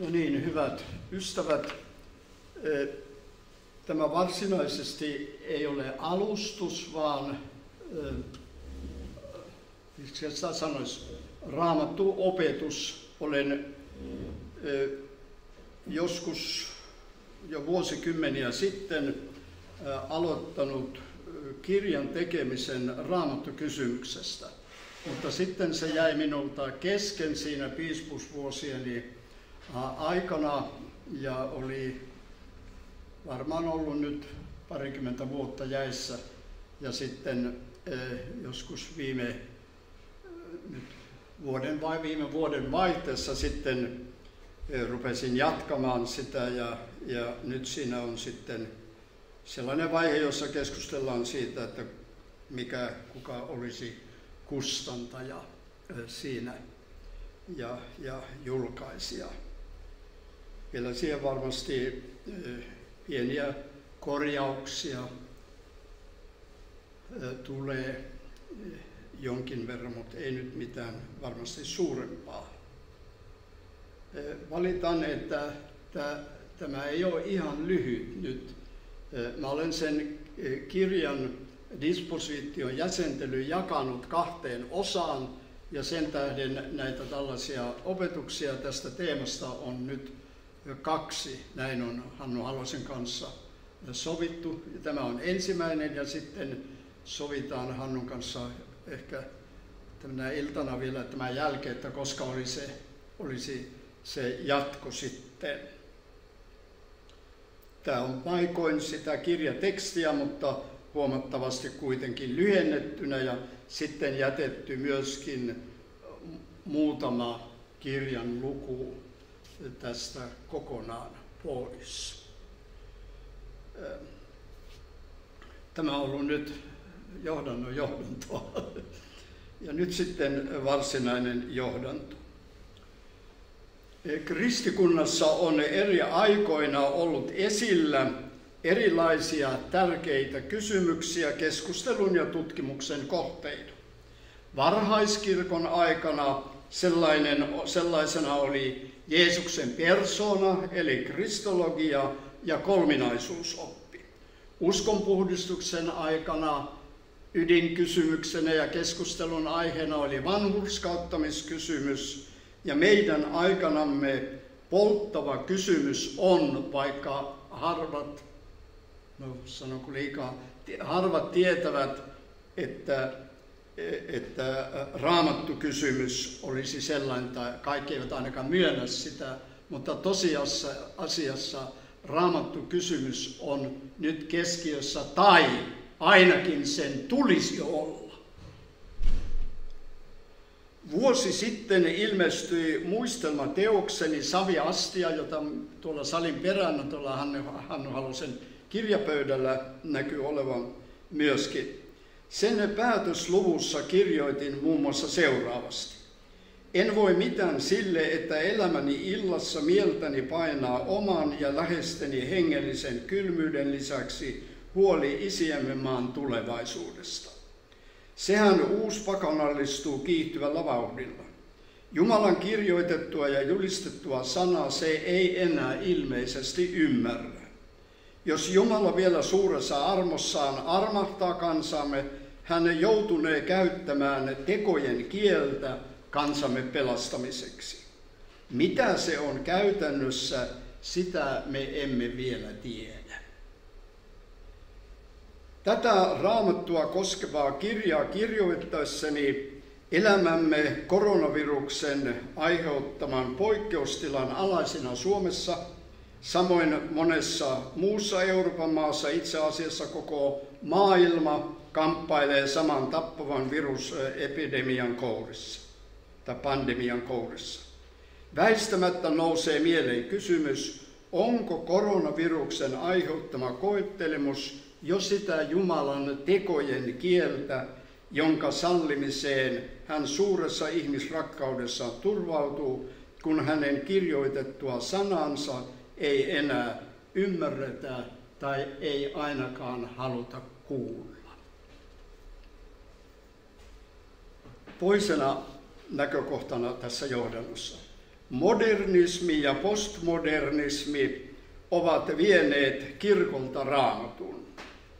No niin, hyvät ystävät. Tämä varsinaisesti ei ole alustus, vaan, sanoisi, raamattu opetus. Olen joskus jo vuosikymmeniä sitten aloittanut kirjan tekemisen raamattukysymyksestä. Mutta sitten se jäi minulta kesken siinä piispusvuosieni aikana ja oli varmaan ollut nyt parikymmentä vuotta jäissä. Ja sitten joskus viime nyt vuoden vai viime vuoden vaihteessa sitten rupesin jatkamaan sitä ja, ja nyt siinä on sitten sellainen vaihe, jossa keskustellaan siitä, että mikä, kuka olisi kustantaja siinä ja, ja julkaisija. Vielä siihen varmasti pieniä korjauksia tulee jonkin verran, mutta ei nyt mitään varmasti suurempaa. Valitan, että tämä ei ole ihan lyhyt nyt. Mä olen sen kirjan disposition jäsentely jakanut kahteen osaan ja sen tähden näitä tällaisia opetuksia tästä teemasta on nyt kaksi. Näin on Hannu Halosen kanssa sovittu. Tämä on ensimmäinen ja sitten sovitaan Hannun kanssa ehkä tänä iltana vielä tämän jälkeen, että koska oli se, olisi se jatko sitten. Tämä on paikoin sitä kirjatekstiä, mutta huomattavasti kuitenkin lyhennettynä ja sitten jätetty myöskin muutama kirjan luku tästä kokonaan pois. Tämä on ollut nyt johdannon johdantoa. Ja nyt sitten varsinainen johdanto. Kristikunnassa on eri aikoina ollut esillä erilaisia tärkeitä kysymyksiä keskustelun ja tutkimuksen kohteina. Varhaiskirkon aikana sellainen, sellaisena oli Jeesuksen persona, eli kristologia ja kolminaisuusoppi. Uskonpuhdistuksen aikana ydinkysymyksenä ja keskustelun aiheena oli vanhurskauttamiskysymys, ja meidän aikanamme polttava kysymys on, vaikka harvat, no sanonko liikaa, harvat tietävät, että että raamattu kysymys olisi sellainen, tai kaikki eivät ainakaan myönnä sitä, mutta tosiasiassa asiassa raamattu kysymys on nyt keskiössä, tai ainakin sen tulisi olla. Vuosi sitten ilmestyi muistelmateokseni Savi Astia, jota tuolla salin perään tuolla Hannu, Hannu Halosen kirjapöydällä näkyy olevan myöskin. Sen päätösluvussa kirjoitin muun muassa seuraavasti. En voi mitään sille, että elämäni illassa mieltäni painaa oman ja lähesteni hengellisen kylmyyden lisäksi huoli isiemme maan tulevaisuudesta. Sehän uuspakanallistuu kiihtyvällä vauhdilla. Jumalan kirjoitettua ja julistettua sanaa se ei enää ilmeisesti ymmärrä. Jos Jumala vielä suuressa armossaan armahtaa kansamme, hän joutunee käyttämään tekojen kieltä kansamme pelastamiseksi. Mitä se on käytännössä, sitä me emme vielä tiedä. Tätä raamattua koskevaa kirjaa kirjoittaessani elämämme koronaviruksen aiheuttaman poikkeustilan alaisina Suomessa, samoin monessa muussa Euroopan maassa, itse asiassa koko maailma kamppailee saman tappavan virusepidemian kourissa tai pandemian kourissa. Väistämättä nousee mieleen kysymys, onko koronaviruksen aiheuttama koettelemus jo sitä Jumalan tekojen kieltä, jonka sallimiseen hän suuressa ihmisrakkaudessaan turvautuu, kun hänen kirjoitettua sanansa ei enää ymmärretä tai ei ainakaan haluta kuulla. Toisena näkökohtana tässä johdannossa. Modernismi ja postmodernismi ovat vieneet kirkolta raamatun.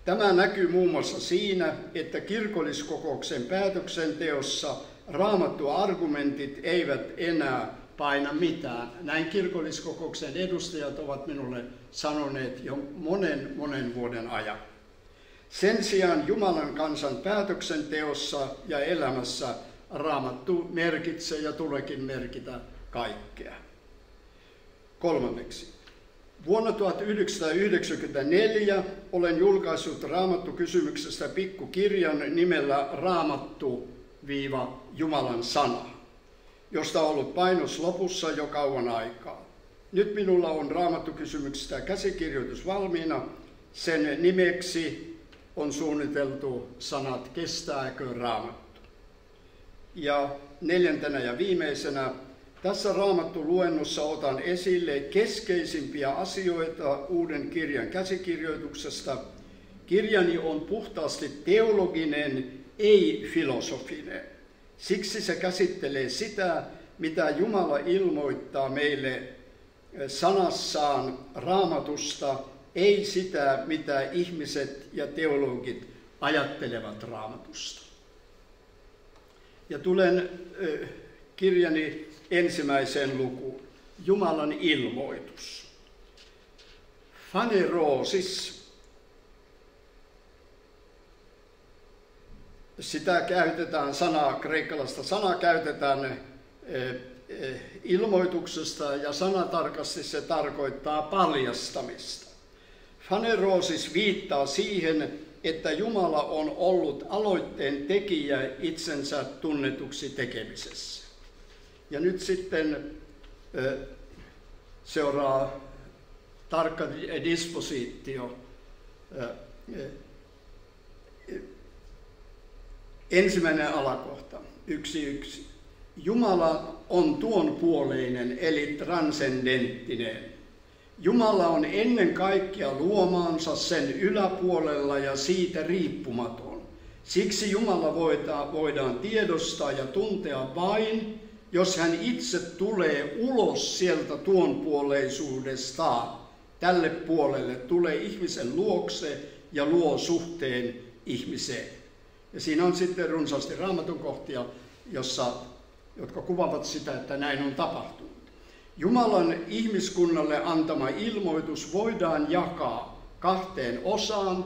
Tämä näkyy muun muassa siinä, että kirkolliskokouksen päätöksenteossa raamattu argumentit eivät enää paina mitään. Näin kirkolliskokouksen edustajat ovat minulle sanoneet jo monen monen vuoden ajan. Sen sijaan Jumalan kansan päätöksenteossa ja elämässä raamattu merkitsee ja tuleekin merkitä kaikkea. Kolmanneksi. Vuonna 1994 olen julkaissut raamattukysymyksestä pikkukirjan nimellä Raamattu-Jumalan sana, josta on ollut painos lopussa jo kauan aikaa. Nyt minulla on raamattukysymyksestä käsikirjoitus valmiina. Sen nimeksi on suunniteltu sanat Kestääkö raamattu? Ja neljäntenä ja viimeisenä tässä Raamattu-luennossa otan esille keskeisimpiä asioita uuden kirjan käsikirjoituksesta. Kirjani on puhtaasti teologinen, ei filosofinen. Siksi se käsittelee sitä, mitä Jumala ilmoittaa meille sanassaan raamatusta, ei sitä, mitä ihmiset ja teologit ajattelevat raamatusta. Ja tulen kirjani ensimmäiseen lukuun. Jumalan ilmoitus. Fanerosis. Sitä käytetään sanaa, kreikkalaista sanaa käytetään ilmoituksesta ja sanatarkasti se tarkoittaa paljastamista. Fanerosis viittaa siihen, että Jumala on ollut aloitteen tekijä itsensä tunnetuksi tekemisessä. Ja nyt sitten seuraa tarkka dispositio. Ensimmäinen alakohta, yksi yksi. Jumala on tuon puoleinen eli transcendenttinen. Jumala on ennen kaikkea luomaansa sen yläpuolella ja siitä riippumaton. Siksi Jumala voidaan tiedostaa ja tuntea vain jos hän itse tulee ulos sieltä tuon puoleisuudestaan tälle puolelle, tulee ihmisen luokse ja luo suhteen ihmiseen. Ja siinä on sitten runsaasti raamatun kohtia, jossa, jotka kuvavat sitä, että näin on tapahtunut. Jumalan ihmiskunnalle antama ilmoitus voidaan jakaa kahteen osaan,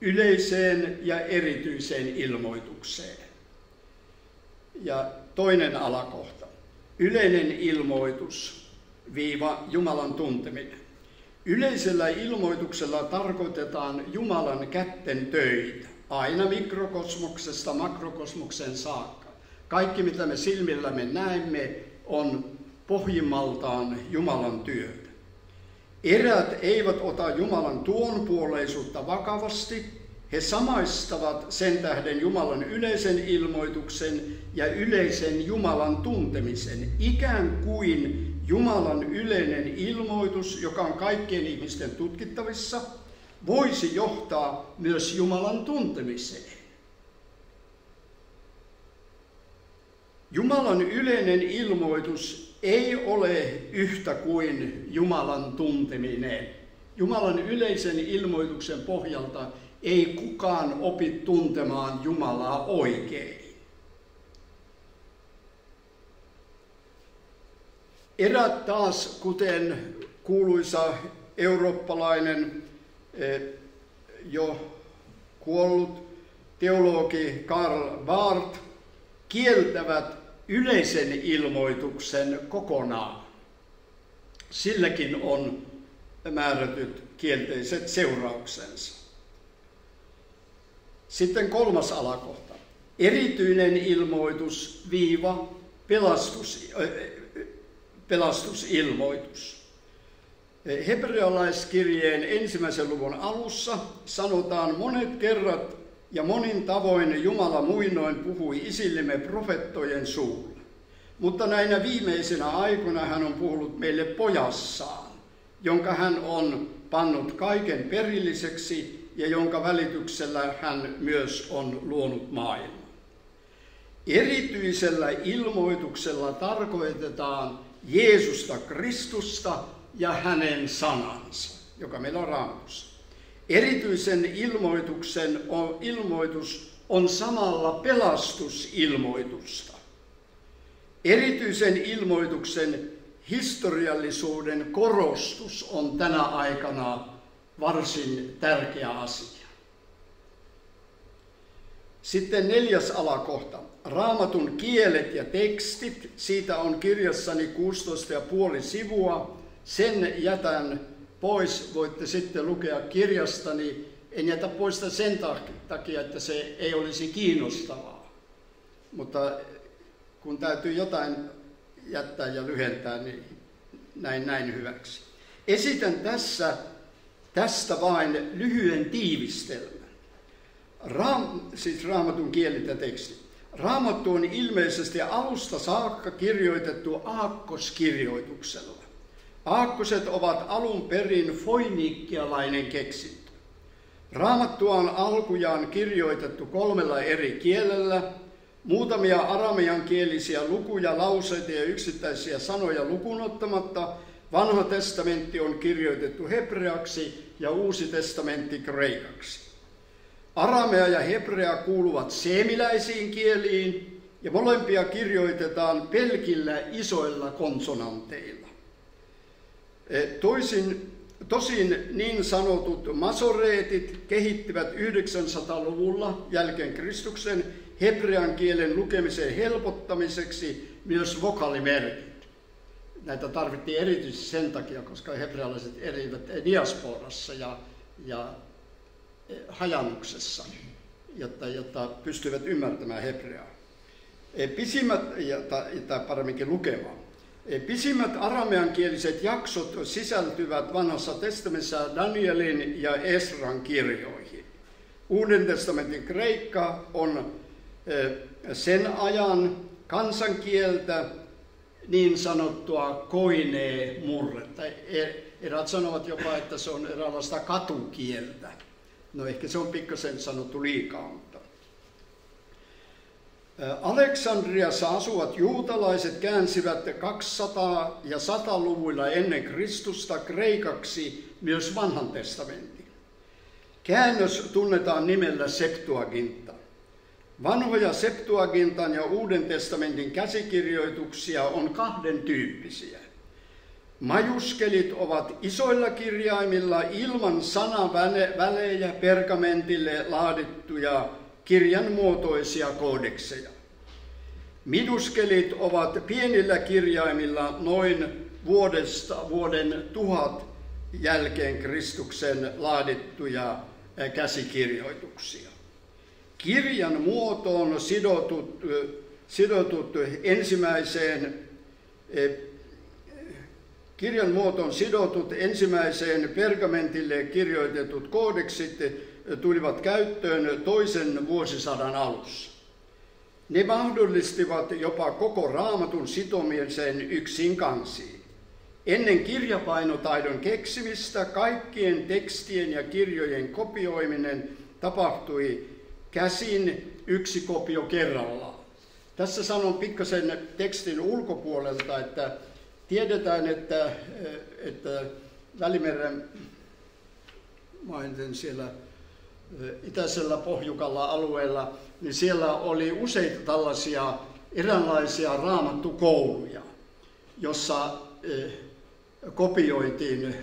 yleiseen ja erityiseen ilmoitukseen. Ja toinen alakohta. Yleinen ilmoitus, viiva Jumalan tunteminen. Yleisellä ilmoituksella tarkoitetaan Jumalan kätten töitä, aina mikrokosmoksesta makrokosmoksen saakka. Kaikki, mitä me silmillämme näemme, on pohjimmaltaan Jumalan työtä. Erät eivät ota Jumalan tuonpuoleisuutta vakavasti, he samaistavat sen tähden Jumalan yleisen ilmoituksen ja yleisen Jumalan tuntemisen, ikään kuin Jumalan yleinen ilmoitus, joka on kaikkien ihmisten tutkittavissa, voisi johtaa myös Jumalan tuntemiseen. Jumalan yleinen ilmoitus ei ole yhtä kuin Jumalan tunteminen. Jumalan yleisen ilmoituksen pohjalta ei kukaan opi tuntemaan Jumalaa oikein. Erät taas, kuten kuuluisa eurooppalainen eh, jo kuollut teologi Karl Barth, kieltävät yleisen ilmoituksen kokonaan. Silläkin on määrätyt kielteiset seurauksensa. Sitten kolmas alakohta. Erityinen ilmoitus, viiva, pelastus, pelastusilmoitus. Hebrealaiskirjeen ensimmäisen luvun alussa sanotaan monet kerrat ja monin tavoin Jumala muinoin puhui isillemme profettojen suulla. Mutta näinä viimeisinä aikoina hän on puhunut meille pojassaan, jonka hän on pannut kaiken perilliseksi ja jonka välityksellä hän myös on luonut maailman. Erityisellä ilmoituksella tarkoitetaan Jeesusta Kristusta ja hänen sanansa, joka meillä on raamatussa. Erityisen ilmoituksen on, ilmoitus on samalla pelastusilmoitusta. Erityisen ilmoituksen historiallisuuden korostus on tänä aikana varsin tärkeä asia. Sitten neljäs alakohta. Raamatun kielet ja tekstit. Siitä on kirjassani 16,5 sivua. Sen jätän pois. Voitte sitten lukea kirjastani. En jätä pois sen takia, että se ei olisi kiinnostavaa. Mutta kun täytyy jotain jättää ja lyhentää, niin näin, näin hyväksi. Esitän tässä tästä vain lyhyen tiivistelmän. Raam, siis raamatun kielit ja teksti. Raamattu on ilmeisesti alusta saakka kirjoitettu aakkoskirjoituksella. Aakkoset ovat alun perin foiniikkialainen keksintö. Raamattua on alkujaan kirjoitettu kolmella eri kielellä, muutamia aramean kielisiä lukuja, lauseita ja yksittäisiä sanoja lukunottamatta. Vanha testamentti on kirjoitettu hebreaksi ja uusi testamentti kreikaksi. Aramea ja hebrea kuuluvat seemiläisiin kieliin ja molempia kirjoitetaan pelkillä isoilla konsonanteilla. E, toisin, tosin niin sanotut masoreetit kehittivät 900-luvulla jälkeen Kristuksen hebrean kielen lukemisen helpottamiseksi myös vokalimerkit. Näitä tarvittiin erityisesti sen takia, koska hebrealaiset erivät diasporassa ja, ja hajannuksessa, jotta, jotta pystyvät ymmärtämään hebreaa. E, pisimmät, tai paremminkin lukemaan. E, pisimmät arameankieliset jaksot sisältyvät vanhassa testamentissa Danielin ja Esran kirjoihin. Uuden testamentin kreikka on e, sen ajan kansankieltä niin sanottua koinee murretta. Erät sanovat jopa, että se on eräänlaista katukieltä. No ehkä se on pikkasen sanottu liikaa, Aleksandriassa asuvat juutalaiset käänsivät 200- ja 100-luvuilla ennen Kristusta kreikaksi myös vanhan testamentin. Käännös tunnetaan nimellä Septuaginta. Vanhoja Septuagintan ja Uuden testamentin käsikirjoituksia on kahden tyyppisiä. Majuskelit ovat isoilla kirjaimilla ilman sanavälejä pergamentille laadittuja kirjanmuotoisia koodekseja. Minuskelit ovat pienillä kirjaimilla noin vuodesta, vuoden tuhat jälkeen Kristuksen laadittuja käsikirjoituksia. Kirjan muotoon sidotut, sidotut ensimmäiseen Kirjan muotoon sidotut ensimmäiseen pergamentille kirjoitetut koodeksit tulivat käyttöön toisen vuosisadan alussa. Ne mahdollistivat jopa koko raamatun sitomisen yksin kansiin. Ennen kirjapainotaidon keksimistä kaikkien tekstien ja kirjojen kopioiminen tapahtui käsin yksi kopio kerrallaan. Tässä sanon pikkasen tekstin ulkopuolelta, että Tiedetään, että, että Välimeren mainiten siellä itäisellä pohjukalla alueella, niin siellä oli useita tällaisia eräänlaisia raamattukouluja, jossa kopioitiin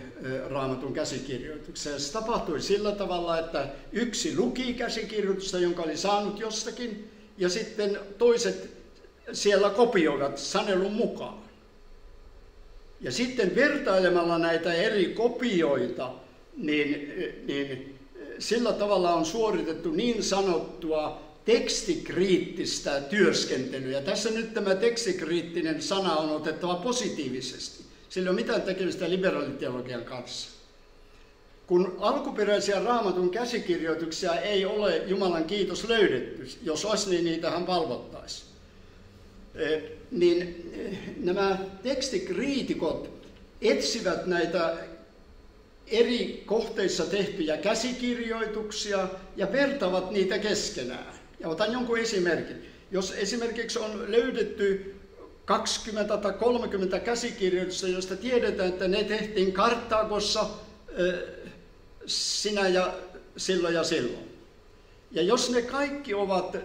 raamatun käsikirjoituksia. Se tapahtui sillä tavalla, että yksi luki käsikirjoitusta, jonka oli saanut jostakin, ja sitten toiset siellä kopioivat sanelun mukaan. Ja sitten vertailemalla näitä eri kopioita, niin, niin sillä tavalla on suoritettu niin sanottua tekstikriittistä työskentelyä. Tässä nyt tämä tekstikriittinen sana on otettava positiivisesti. Sillä ei ole mitään tekemistä liberaaliteologian kanssa. Kun alkuperäisiä raamatun käsikirjoituksia ei ole Jumalan kiitos löydetty, jos olisi niin niitähän valvottaisiin niin nämä tekstikriitikot etsivät näitä eri kohteissa tehtyjä käsikirjoituksia ja vertavat niitä keskenään. Ja otan jonkun esimerkin. Jos esimerkiksi on löydetty 20 tai 30 käsikirjoitusta, joista tiedetään, että ne tehtiin Kartaagossa sinä ja silloin ja silloin. Ja jos ne kaikki ovat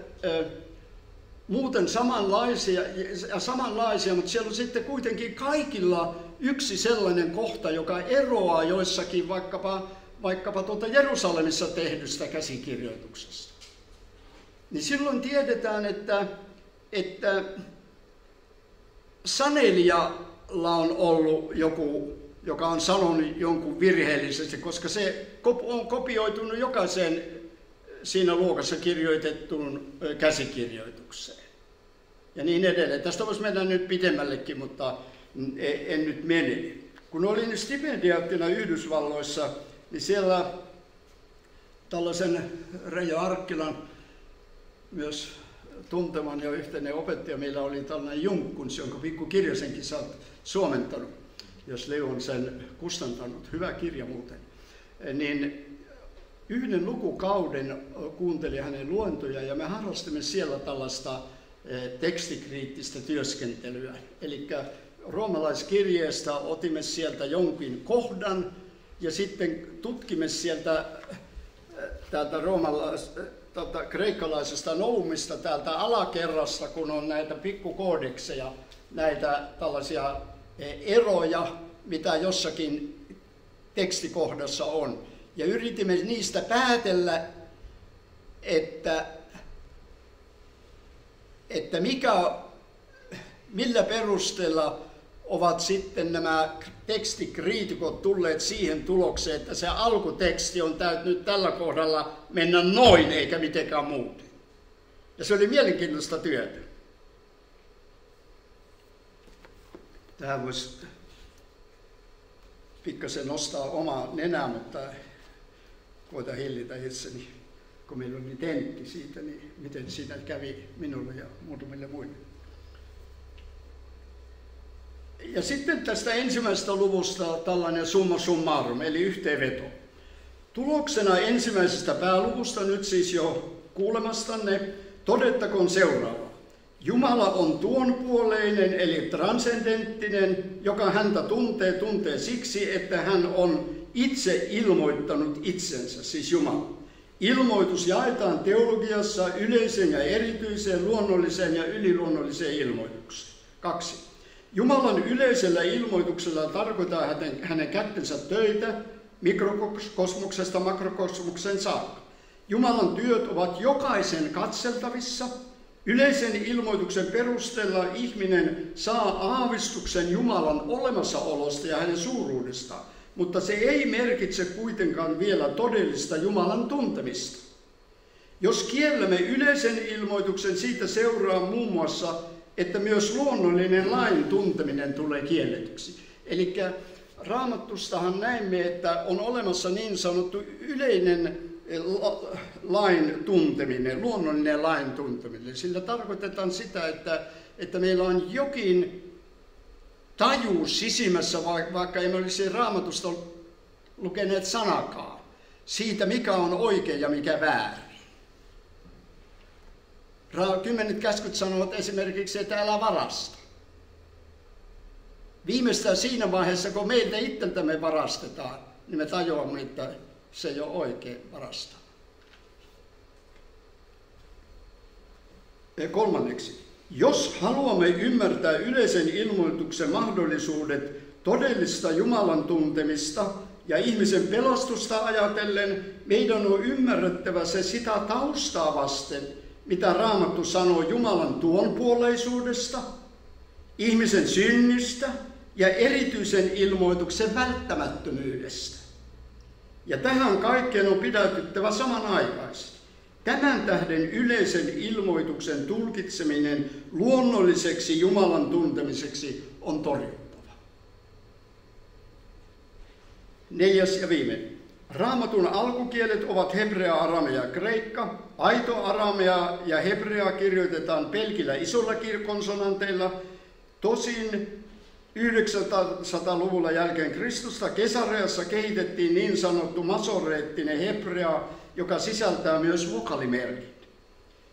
muuten samanlaisia, ja samanlaisia, mutta siellä on sitten kuitenkin kaikilla yksi sellainen kohta, joka eroaa joissakin vaikkapa, vaikkapa tuota Jerusalemissa tehdystä käsikirjoituksesta. Niin silloin tiedetään, että, että sanelijalla on ollut joku, joka on sanonut jonkun virheellisesti, koska se on kopioitunut jokaiseen siinä luokassa kirjoitettuun käsikirjoitukseen. Ja niin edelleen. Tästä voisi mennä nyt pitemmällekin, mutta en nyt mene. Kun olin stipendiaattina Yhdysvalloissa, niin siellä tällaisen Reijo Arkkilan myös tunteman ja yhteinen opettaja meillä oli tällainen Junkkuns, jonka pikku kirjasenkin sä oot suomentanut, jos Leo on sen kustantanut. Hyvä kirja muuten. Niin yhden lukukauden kuuntelin hänen luentoja ja me harrastimme siellä tällaista eh, tekstikriittistä työskentelyä. Eli roomalaiskirjeestä otimme sieltä jonkin kohdan ja sitten tutkimme sieltä eh, täältä roomalais, tota, kreikkalaisesta noumista täältä alakerrasta, kun on näitä pikkukoodekseja, näitä tällaisia eh, eroja, mitä jossakin tekstikohdassa on. Ja yritimme niistä päätellä, että, että mikä, millä perusteella ovat sitten nämä tekstikriitikot tulleet siihen tulokseen, että se alkuteksti on täytynyt tällä kohdalla mennä noin eikä mitenkään muuten. Ja se oli mielenkiintoista työtä. Tähän voisi pikkasen nostaa omaa nenää, mutta koita hillitä itseni, kun meillä oli tentti siitä, niin miten siinä kävi minulle ja muutamille muille. Ja sitten tästä ensimmäisestä luvusta tällainen summa summarum, eli yhteenveto. Tuloksena ensimmäisestä pääluvusta nyt siis jo kuulemastanne todettakoon seuraava. Jumala on tuon puoleinen eli transcendenttinen, joka häntä tuntee, tuntee siksi, että hän on itse ilmoittanut itsensä, siis Jumala. Ilmoitus jaetaan teologiassa yleiseen ja erityiseen, luonnolliseen ja yliluonnolliseen ilmoitukseen. Kaksi. Jumalan yleisellä ilmoituksella tarkoittaa hänen, kättensä töitä mikrokosmuksesta makrokosmuksen saakka. Jumalan työt ovat jokaisen katseltavissa. Yleisen ilmoituksen perusteella ihminen saa aavistuksen Jumalan olemassaolosta ja hänen suuruudestaan mutta se ei merkitse kuitenkaan vielä todellista Jumalan tuntemista. Jos kiellämme yleisen ilmoituksen, siitä seuraa muun muassa, että myös luonnollinen lain tunteminen tulee kielletyksi. Eli Raamattustahan näemme, että on olemassa niin sanottu yleinen lain tunteminen, luonnollinen lain tunteminen. Sillä tarkoitetaan sitä, että, että meillä on jokin tajuus sisimmässä, vaikka emme olisi raamatusta lukeneet sanakaan, siitä mikä on oikein ja mikä väärin. Kymmenet käskyt sanovat esimerkiksi, että älä varasta. Viimeistään siinä vaiheessa, kun meiltä itseltämme varastetaan, niin me tajuamme, että se ei ole oikein varastaa. Ja kolmanneksi, jos haluamme ymmärtää yleisen ilmoituksen mahdollisuudet todellista Jumalan tuntemista ja ihmisen pelastusta ajatellen, meidän on ymmärrettävä se sitä taustaa vasten, mitä Raamattu sanoo Jumalan tuonpuoleisuudesta, ihmisen synnistä ja erityisen ilmoituksen välttämättömyydestä. Ja tähän kaikkeen on pidätyttävä samanaikaisesti. Tämän tähden yleisen ilmoituksen tulkitseminen luonnolliseksi Jumalan tuntemiseksi on torjuttava. Neljäs ja viimeinen. Raamatun alkukielet ovat hebrea, aramea ja kreikka. Aito aramea ja hebrea kirjoitetaan pelkillä isolla konsonanteilla. Tosin 900-luvulla jälkeen Kristusta Kesareassa kehitettiin niin sanottu masoreettinen hebrea, joka sisältää myös vokalimerkit.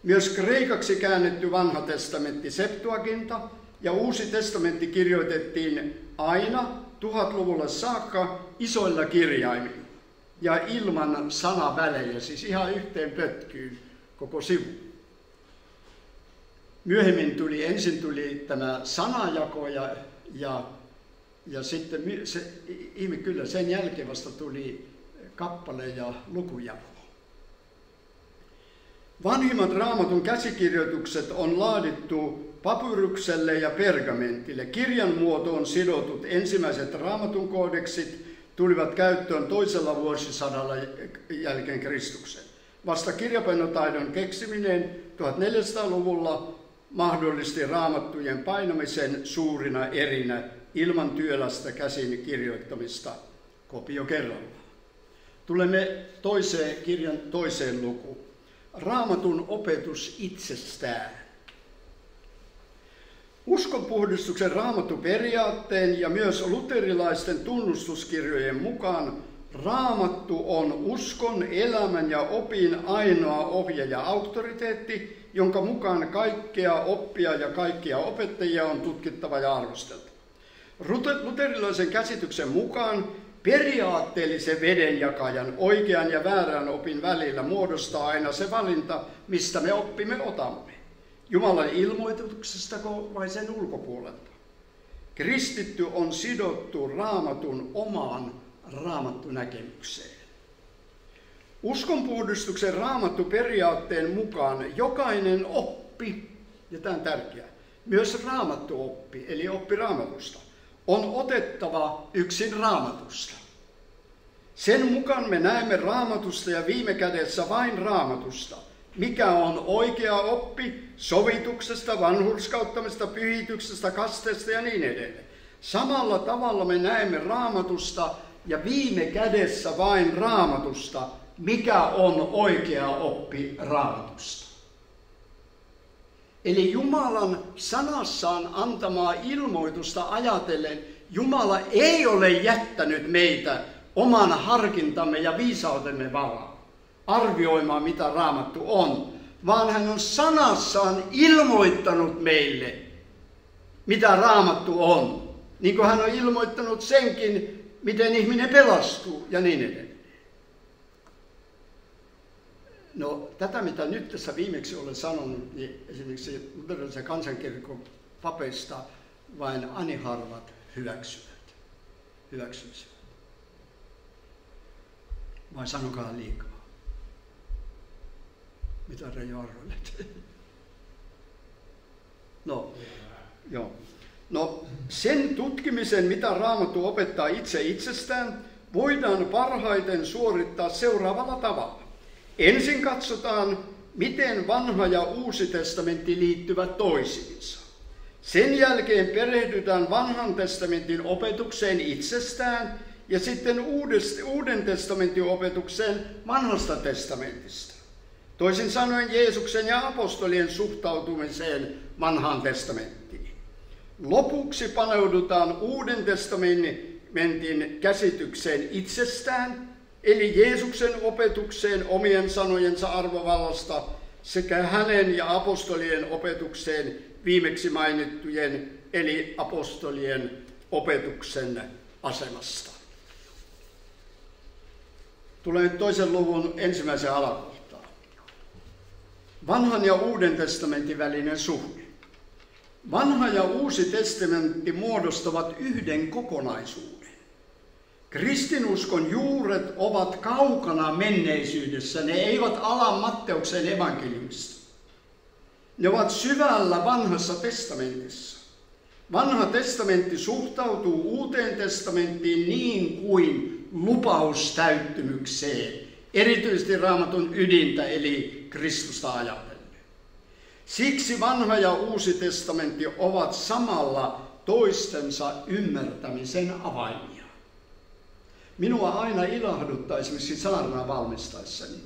Myös kreikaksi käännetty vanha testamentti Septuaginta ja Uusi testamentti kirjoitettiin aina tuhatluvulle saakka isoilla kirjaimin ja ilman sanavälejä, siis ihan yhteen pötkyyn koko sivu. Myöhemmin tuli, ensin tuli tämä sanajako ja, ja, ja sitten se, ihme kyllä sen jälkeen vasta tuli kappale ja lukujako. Vanhimmat raamatun käsikirjoitukset on laadittu papyrukselle ja pergamentille. Kirjan muotoon sidotut ensimmäiset raamatun koodeksit tulivat käyttöön toisella vuosisadalla jälkeen Kristuksen. Vasta kirjapainotaidon keksiminen 1400-luvulla mahdollisti raamattujen painamisen suurina erinä ilman työlästä käsin kirjoittamista kopio kerrallaan. Tulemme toiseen kirjan toiseen lukuun. Raamatun opetus itsestään. Uskonpuhdistuksen raamatuperiaatteen ja myös luterilaisten tunnustuskirjojen mukaan raamattu on uskon, elämän ja opin ainoa ohje ja auktoriteetti, jonka mukaan kaikkea oppia ja kaikkia opettajia on tutkittava ja arvosteltava. Luterilaisen käsityksen mukaan periaatteellisen vedenjakajan oikean ja väärän opin välillä muodostaa aina se valinta, mistä me oppimme otamme. Jumalan ilmoituksestako vai sen ulkopuolelta? Kristitty on sidottu raamatun omaan raamattunäkemykseen. Uskonpuhdistuksen raamattu-periaatteen mukaan jokainen oppi, ja tämä on tärkeää, myös raamattuoppi, eli oppi raamatusta, on otettava yksin raamatusta. Sen mukaan me näemme raamatusta ja viime kädessä vain raamatusta, mikä on oikea oppi sovituksesta, vanhurskauttamista, pyhityksestä, kasteesta ja niin edelleen. Samalla tavalla me näemme raamatusta ja viime kädessä vain raamatusta, mikä on oikea oppi raamatusta. Eli Jumalan sanassaan antamaa ilmoitusta ajatellen Jumala ei ole jättänyt meitä oman harkintamme ja viisautemme varaan arvioimaan, mitä raamattu on, vaan hän on sanassaan ilmoittanut meille, mitä raamattu on. Niin kuin hän on ilmoittanut senkin, miten ihminen pelastuu ja niin edelleen. No tätä, mitä nyt tässä viimeksi olen sanonut, niin esimerkiksi luterilaisen kansankirkon papeista vain aniharvat hyväksyvät. Hyväksyisivät. Vai sanokaa liikaa? Mitä Reijo arvoilet? No, joo. No, sen tutkimisen, mitä Raamattu opettaa itse itsestään, voidaan parhaiten suorittaa seuraavalla tavalla. Ensin katsotaan, miten vanha ja uusi testamentti liittyvät toisiinsa. Sen jälkeen perehdytään vanhan testamentin opetukseen itsestään ja sitten uuden testamentin opetukseen vanhasta testamentista. Toisin sanoen Jeesuksen ja apostolien suhtautumiseen vanhaan testamenttiin. Lopuksi paneudutaan uuden testamentin käsitykseen itsestään eli Jeesuksen opetukseen omien sanojensa arvovallasta sekä hänen ja apostolien opetukseen viimeksi mainittujen eli apostolien opetuksen asemasta. Tulee toisen luvun ensimmäisen alakohtaan. Vanhan ja uuden testamentin välinen suhde. Vanha ja uusi testamentti muodostavat yhden kokonaisuuden. Kristinuskon juuret ovat kaukana menneisyydessä, ne eivät ala Matteuksen evankeliumista. Ne ovat syvällä vanhassa testamentissa. Vanha testamentti suhtautuu uuteen testamenttiin niin kuin lupaustäyttymykseen, erityisesti raamatun ydintä eli Kristusta ajatellen. Siksi vanha ja uusi testamentti ovat samalla toistensa ymmärtämisen avaimia. Minua aina ilahduttaa esimerkiksi saarnaa valmistaessani,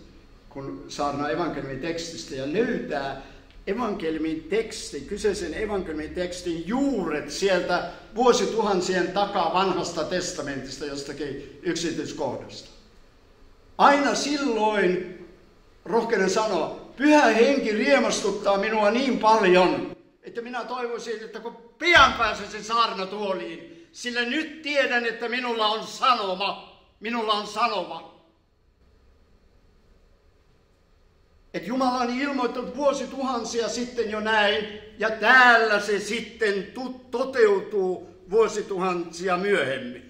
kun saarnaa evankeliumin tekstistä ja löytää evankeliumin teksti, kyseisen evankeliumin tekstin juuret sieltä vuosituhansien takaa vanhasta testamentista jostakin yksityiskohdasta. Aina silloin, rohkenen sanoa, pyhä henki riemastuttaa minua niin paljon, että minä toivoisin, että kun pian pääsisi saarnatuoliin, sillä nyt tiedän, että minulla on sanoma. Minulla on sanoma. Että Jumala on ilmoittanut vuosituhansia sitten jo näin, ja täällä se sitten toteutuu vuosituhansia myöhemmin.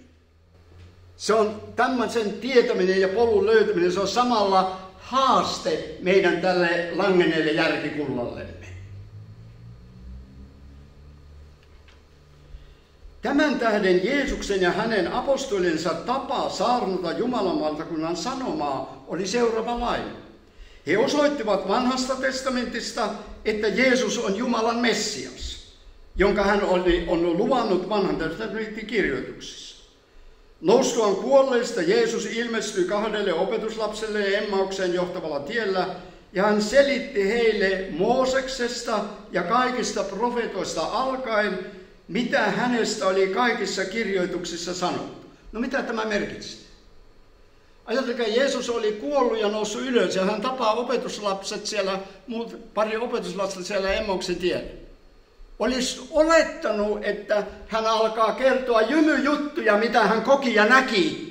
Se on tämmöisen tietäminen ja polun löytäminen, se on samalla haaste meidän tälle langenneelle järkikullallemme. Tämän tähden Jeesuksen ja hänen apostolinsa tapa saarnata Jumalan valtakunnan sanomaa oli seuraavanlainen. He osoittivat vanhasta testamentista, että Jeesus on Jumalan Messias, jonka hän oli, on luvannut vanhan testamentin kirjoituksissa. Noustuaan kuolleista Jeesus ilmestyi kahdelle opetuslapselle Emmaukseen johtavalla tiellä, ja hän selitti heille Mooseksesta ja kaikista profetoista alkaen, mitä hänestä oli kaikissa kirjoituksissa sanottu. No mitä tämä merkitsee? Ajatelkaa, Jeesus oli kuollut ja noussut ylös ja hän tapaa opetuslapset siellä, pari opetuslasta siellä Emmoksen tiellä. Olisi olettanut, että hän alkaa kertoa jymyjuttuja, mitä hän koki ja näki,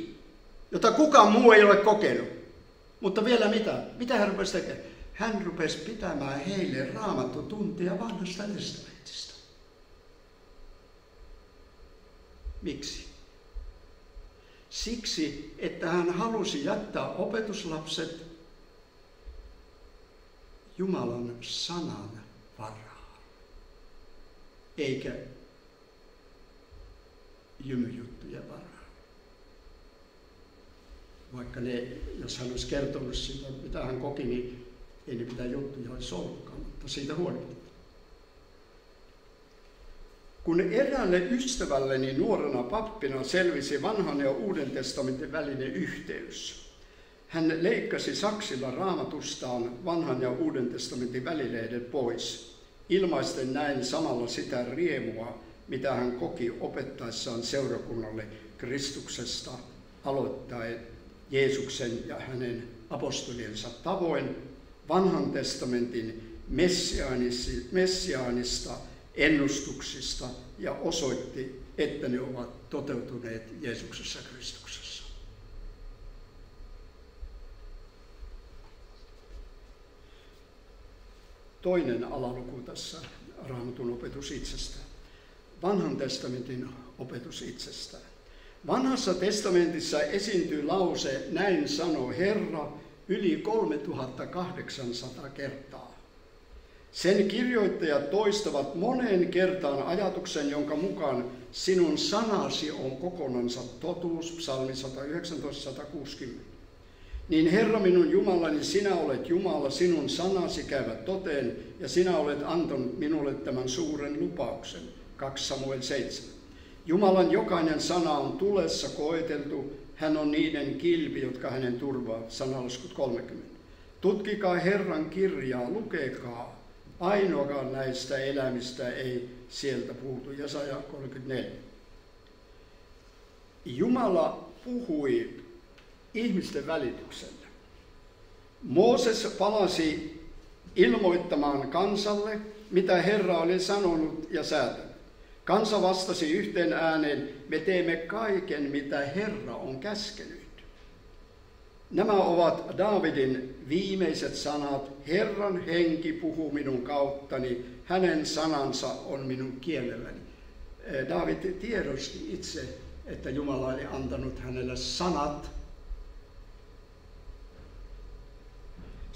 jota kukaan muu ei ole kokenut. Mutta vielä mitä? Mitä hän rupesi tekemään? Hän rupesi pitämään heille raamattu tuntia vanhasta testamentista. Miksi? Siksi, että hän halusi jättää opetuslapset Jumalan sanan varaan, eikä jymyjuttuja varaan. Vaikka ne, jos hän olisi kertonut siitä, mitä hän koki, niin ei ne mitään juttuja olisi ollutkaan, mutta siitä huolimatta. Kun eräälle ystävälleni nuorena pappina selvisi vanhan ja uuden testamentin välinen yhteys, hän leikkasi saksilla raamatustaan vanhan ja uuden testamentin välilehdet pois, ilmaisten näin samalla sitä riemua, mitä hän koki opettaessaan seurakunnalle Kristuksesta aloittaen Jeesuksen ja hänen apostoliensa tavoin vanhan testamentin messiaanista ennustuksista ja osoitti, että ne ovat toteutuneet Jeesuksessa Kristuksessa. Toinen alaluku tässä Raamatun opetus itsestään. Vanhan testamentin opetus itsestään. Vanhassa testamentissa esiintyy lause, näin sanoo Herra, yli 3800 kertaa. Sen kirjoittajat toistavat moneen kertaan ajatuksen, jonka mukaan sinun sanasi on kokonansa totuus, psalmi 119-160. Niin Herra minun Jumalani, sinä olet Jumala, sinun sanasi käyvät toteen, ja sinä olet antanut minulle tämän suuren lupauksen. 2 Samuel 7. Jumalan jokainen sana on tulessa koeteltu, hän on niiden kilpi, jotka hänen turvaa. Sanalaskut 30. Tutkikaa Herran kirjaa, lukekaa, Ainoakaan näistä elämistä ei sieltä puutu. Jesaja 34. Jumala puhui ihmisten välityksellä. Mooses palasi ilmoittamaan kansalle, mitä Herra oli sanonut ja säätänyt. Kansa vastasi yhteen ääneen, me teemme kaiken, mitä Herra on käskenyt. Nämä ovat Daavidin viimeiset sanat. Herran henki puhuu minun kauttani, hänen sanansa on minun kielelläni. Eh, Daavid tiedosti itse, että Jumala oli antanut hänelle sanat.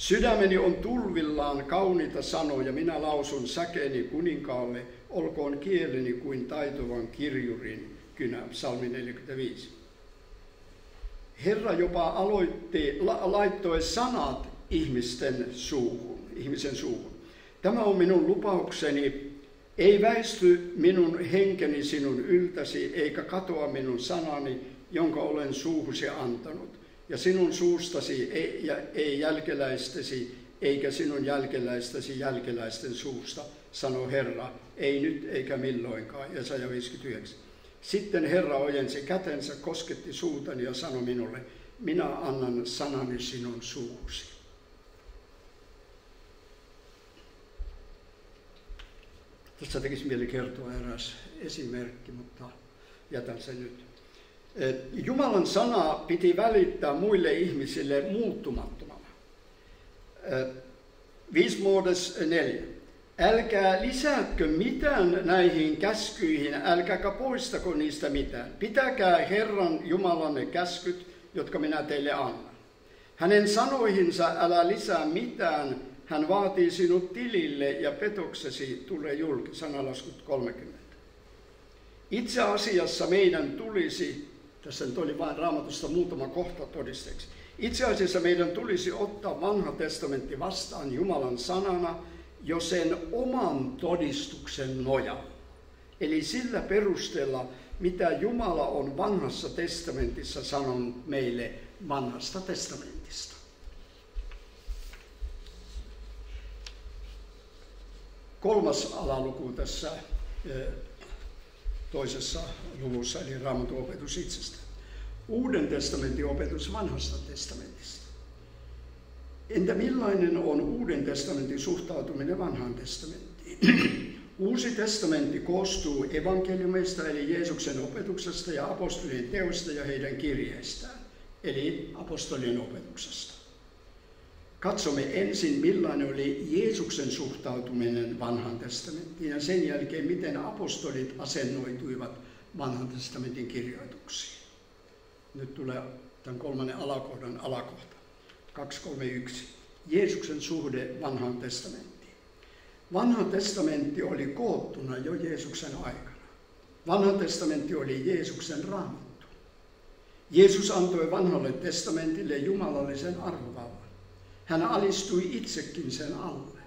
Sydämeni on tulvillaan kauniita sanoja, minä lausun säkeeni kuninkaalle, olkoon kieleni kuin taitovan kirjurin kynä, psalmi 45. Herra jopa aloitti, la, laittoi sanat ihmisten suuhun, ihmisen suuhun. Tämä on minun lupaukseni, ei väisty minun henkeni sinun yltäsi, eikä katoa minun sanani, jonka olen suuhusi antanut. Ja sinun suustasi ei, ja, ei jälkeläistesi, eikä sinun jälkeläistäsi jälkeläisten suusta, sanoo Herra, ei nyt eikä milloinkaan. Ja 159. Sitten Herra ojensi kätensä, kosketti suutani ja sanoi minulle, minä annan sanani sinun suusi. Tässä tekisi mieli kertoa eräs esimerkki, mutta jätän sen nyt. Jumalan sana piti välittää muille ihmisille muuttumattomana. Viismuodes neljä. Älkää lisääkö mitään näihin käskyihin, älkääkä poistako niistä mitään. Pitäkää Herran Jumalanne käskyt, jotka minä teille annan. Hänen sanoihinsa älä lisää mitään, hän vaatii sinut tilille ja petoksesi tulee julki, sanalaskut 30. Itse asiassa meidän tulisi, tässä nyt oli vain raamatusta muutama kohta todisteeksi, itse asiassa meidän tulisi ottaa vanha testamentti vastaan Jumalan sanana jo sen oman todistuksen nojalla. Eli sillä perusteella, mitä Jumala on vanhassa testamentissa sanonut meille vanhasta testamentista. Kolmas alaluku tässä eh, toisessa luvussa, eli raamatun opetus itsestä. Uuden testamentin opetus vanhasta testamentista. Entä millainen on Uuden testamentin suhtautuminen vanhaan testamenttiin? Uusi testamentti koostuu evankeliumeista eli Jeesuksen opetuksesta ja apostolien teoista ja heidän kirjeistään, eli apostolien opetuksesta. Katsomme ensin, millainen oli Jeesuksen suhtautuminen vanhaan testamenttiin ja sen jälkeen, miten apostolit asennoituivat vanhan testamentin kirjoituksiin. Nyt tulee tämän kolmannen alakohdan alakohta. 231. Jeesuksen suhde vanhaan testamenttiin. Vanha testamentti oli koottuna jo Jeesuksen aikana. Vanha testamentti oli Jeesuksen raamattu. Jeesus antoi vanhalle testamentille jumalallisen arvovallan. Hän alistui itsekin sen alle.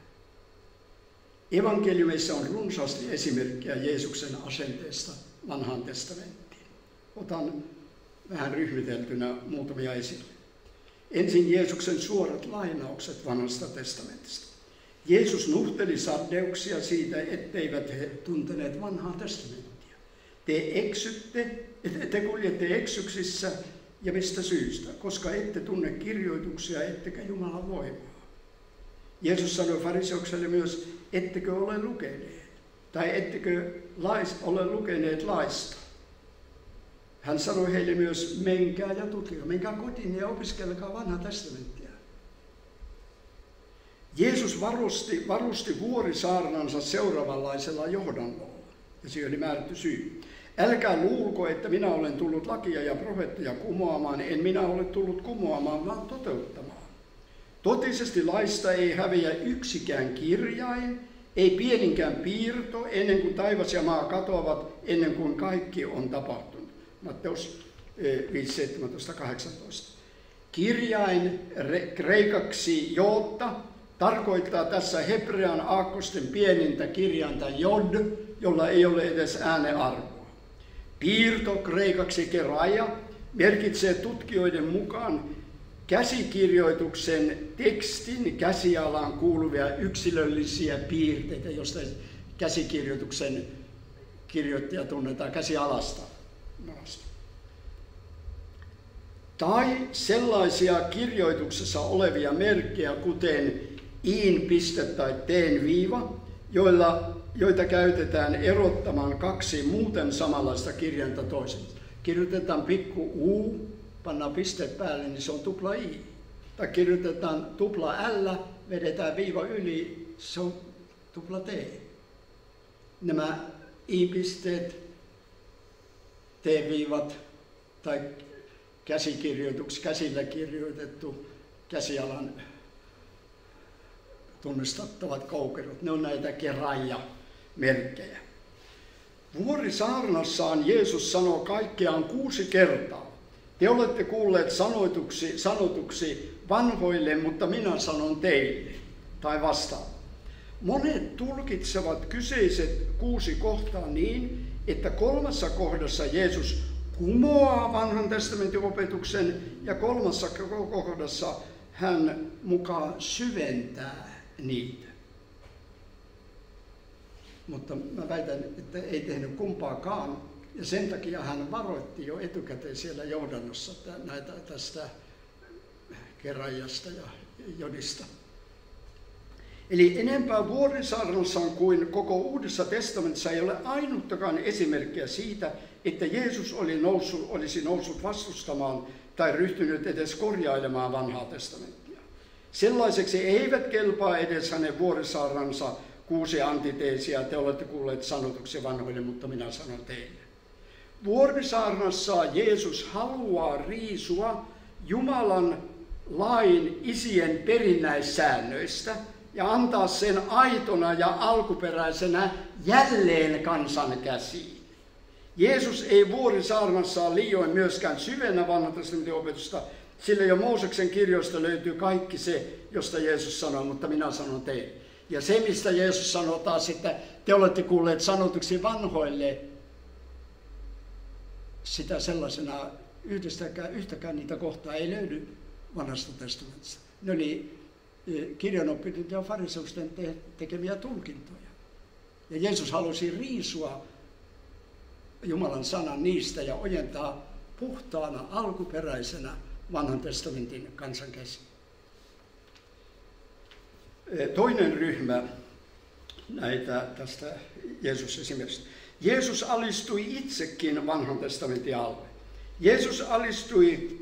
Evankeliumissa on runsaasti esimerkkejä Jeesuksen asenteesta vanhaan testamenttiin. Otan vähän ryhmiteltynä muutamia esille. Ensin Jeesuksen suorat lainaukset vanhasta testamentista. Jeesus nuhteli saddeuksia siitä, etteivät he tunteneet vanhaa testamenttia. Te eksytte, te kuljette eksyksissä ja mistä syystä? Koska ette tunne kirjoituksia, ettekä Jumalan voimaa. Jeesus sanoi fariseukselle myös, ettekö ole lukeneet, tai ettekö lais, ole lukeneet laista. Hän sanoi heille myös, menkää ja tutkikaa, menkää kotiin ja opiskelkaa vanha testamenttia. Jeesus varusti, varusti vuorisaarnansa seuraavanlaisella johdannolla, ja siihen oli määrätty syy. Älkää luulko, että minä olen tullut lakia ja profetteja kumoamaan, en minä ole tullut kumoamaan, vaan toteuttamaan. Totisesti laista ei häviä yksikään kirjain, ei pieninkään piirto, ennen kuin taivas ja maa katoavat, ennen kuin kaikki on tapahtunut. Matteus 5, 17, 18. Kirjain kreikaksi jootta tarkoittaa tässä hebrean aakkosten pienintä kirjainta jod, jolla ei ole edes äänearvo. Piirto kreikaksi keraja merkitsee tutkijoiden mukaan käsikirjoituksen tekstin käsialaan kuuluvia yksilöllisiä piirteitä, joista käsikirjoituksen kirjoittaja tunnetaan käsialasta. Tai sellaisia kirjoituksessa olevia merkkejä, kuten iin piste tai teen viiva, joilla joita käytetään erottamaan kaksi muuten samanlaista kirjainta toisesta. Kirjoitetaan pikku u, pannaan piste päälle, niin se on tupla i. Tai kirjoitetaan tupla l, vedetään viiva yli, se on tupla t. Nämä i-pisteet, t-viivat tai käsikirjoituksi, käsillä kirjoitettu käsialan tunnistettavat koukerot, ne on näitä merkkejä. Vuorisaarnassaan Jeesus sanoo kaikkiaan kuusi kertaa. Te olette kuulleet sanoituksi, sanotuksi vanhoille, mutta minä sanon teille. Tai vastaan. Monet tulkitsevat kyseiset kuusi kohtaa niin, että kolmassa kohdassa Jeesus kumoaa vanhan testamentin opetuksen ja kolmassa kohdassa hän mukaan syventää niitä mutta mä väitän, että ei tehnyt kumpaakaan. Ja sen takia hän varoitti jo etukäteen siellä johdannossa näitä tästä keräjästä ja jodista. Eli enempää vuorisaarnassaan kuin koko Uudessa testamentissa ei ole ainuttakaan esimerkkiä siitä, että Jeesus oli noussut, olisi noussut vastustamaan tai ryhtynyt edes korjailemaan vanhaa testamenttia. Sellaiseksi eivät kelpaa edes hänen vuorisaarnansa kuusi antiteesia, te olette kuulleet sanotuksi vanhoille, mutta minä sanon teille. Vuorisaarnassa Jeesus haluaa riisua Jumalan lain isien perinnäissäännöistä ja antaa sen aitona ja alkuperäisenä jälleen kansan käsiin. Jeesus ei vuorisaarnassaan liioin myöskään syvennä vanhan opetusta, sillä jo Mooseksen kirjoista löytyy kaikki se, josta Jeesus sanoi, mutta minä sanon teille. Ja se, mistä Jeesus sanoo taas, että te olette kuulleet sanotuksi vanhoille, sitä sellaisena yhdestäkään, yhtäkään niitä kohtaa ei löydy vanhasta testamentista. Ne oli e, kirjanoppinut ja fariseusten te- tekemiä tulkintoja. Ja Jeesus halusi riisua Jumalan sanan niistä ja ojentaa puhtaana, alkuperäisenä vanhan testamentin kansan käsiin. E, toinen ryhmä näitä tästä Jeesus esimerkiksi. Jeesus alistui itsekin vanhan testamentin alle. Jeesus alistui,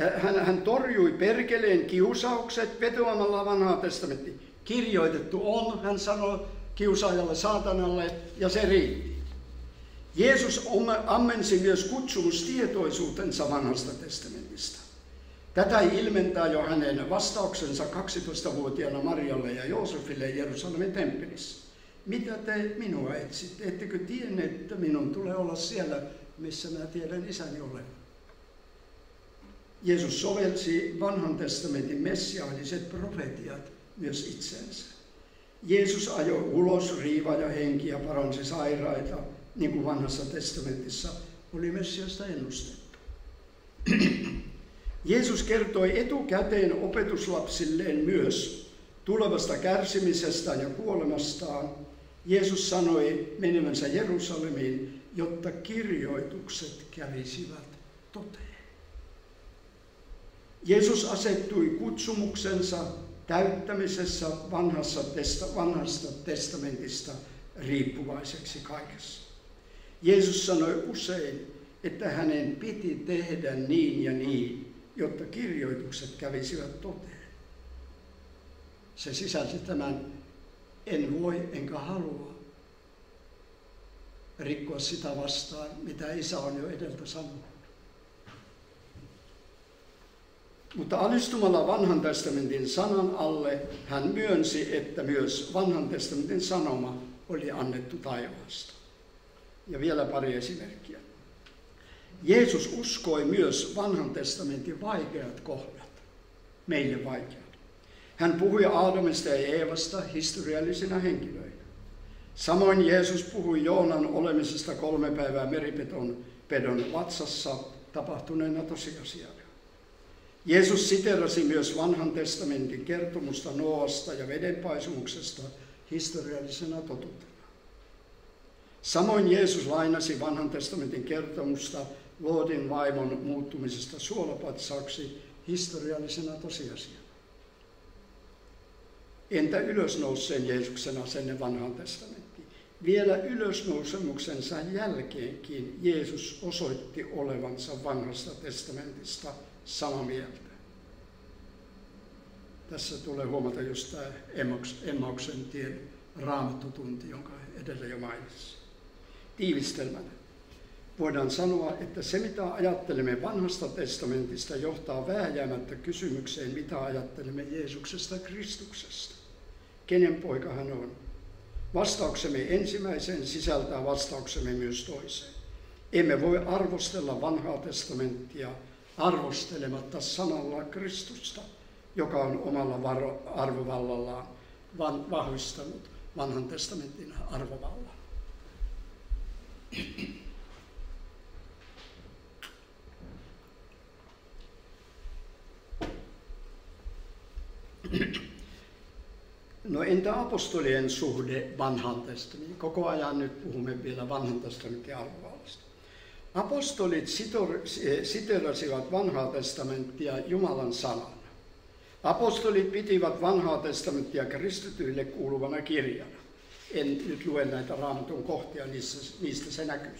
äh, hän, hän torjui perkeleen kiusaukset vetoamalla vanhaa testamentti. Kirjoitettu on, hän sanoi kiusaajalle saatanalle, ja se riitti. Jeesus ammensi myös kutsumustietoisuutensa vanhasta testamentista. Tätä ilmentää jo hänen vastauksensa 12-vuotiaana Marjalle ja Joosefille Jerusalemin temppelissä. Mitä te minua etsitte? Ettekö tienneet, että minun tulee olla siellä, missä mä tiedän isäni olevan? Jeesus sovelsi vanhan testamentin messiaaniset profetiat myös itsensä. Jeesus ajoi ulos riiva ja henki ja paransi sairaita, niin kuin vanhassa testamentissa oli Messiasta ennustettu. Jeesus kertoi etukäteen opetuslapsilleen myös tulevasta kärsimisestä ja kuolemastaan. Jeesus sanoi menevänsä Jerusalemiin, jotta kirjoitukset kävisivät toteen. Jeesus asettui kutsumuksensa täyttämisessä vanhassa testa, vanhasta testamentista riippuvaiseksi kaikessa. Jeesus sanoi usein, että hänen piti tehdä niin ja niin, jotta kirjoitukset kävisivät toteen. Se sisälsi tämän en voi enkä halua rikkoa sitä vastaan, mitä isä on jo edeltä sanonut. Mutta alistumalla vanhan testamentin sanan alle hän myönsi, että myös vanhan testamentin sanoma oli annettu taivaasta. Ja vielä pari esimerkkiä. Jeesus uskoi myös vanhan testamentin vaikeat kohdat, meille vaikeat. Hän puhui Aadamista ja Eevasta historiallisina henkilöinä. Samoin Jeesus puhui Joonan olemisesta kolme päivää meripeton pedon vatsassa tapahtuneena tosiasiana. Jeesus siterasi myös vanhan testamentin kertomusta Noasta ja vedenpaisumuksesta historiallisena totuutena. Samoin Jeesus lainasi vanhan testamentin kertomusta Loodin vaimon muuttumisesta suolapatsaaksi historiallisena tosiasiana. Entä ylösnouseen Jeesuksen asenne vanhaan testamenttiin? Vielä ylösnousemuksensa jälkeenkin Jeesus osoitti olevansa vanhasta testamentista samaa mieltä. Tässä tulee huomata just tämä Emmauksen tien raamattutunti, jonka edellä jo mainitsin. Tiivistelmänä voidaan sanoa, että se mitä ajattelemme vanhasta testamentista johtaa vääjäämättä kysymykseen, mitä ajattelemme Jeesuksesta Kristuksesta. Kenen poika hän on? Vastauksemme ensimmäiseen sisältää vastauksemme myös toiseen. Emme voi arvostella vanhaa testamenttia arvostelematta sanalla Kristusta, joka on omalla varo, arvovallallaan van, vahvistanut vanhan testamentin arvovallan. Entä apostolien suhde vanhan testamentin? Koko ajan nyt puhumme vielä vanhan testamentin arvovallasta. Apostolit siterasivat vanhaa testamenttia Jumalan sanana. Apostolit pitivät vanhaa testamenttia kristityille kuuluvana kirjana. En nyt lue näitä raamatun kohtia, niistä, niistä se näkyy.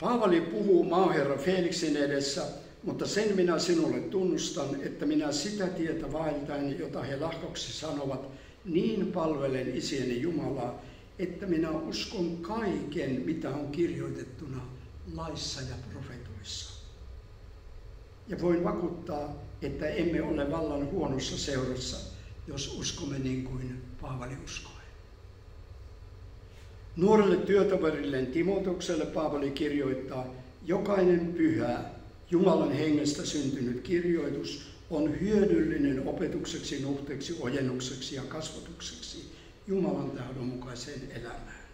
Paavali puhuu maaherra Felixin edessä, mutta sen minä sinulle tunnustan, että minä sitä tietä vaeltaen, jota he lahkoksi sanovat, niin palvelen isieni Jumalaa, että minä uskon kaiken, mitä on kirjoitettuna laissa ja profetoissa. Ja voin vakuuttaa, että emme ole vallan huonossa seurassa, jos uskomme niin kuin Paavali uskoi. Nuorelle työtoverilleen Timotukselle Paavali kirjoittaa, jokainen pyhä, Jumalan hengestä syntynyt kirjoitus on hyödyllinen opetukseksi, nuhteeksi, ojennukseksi ja kasvatukseksi Jumalan tahdon mukaiseen elämään.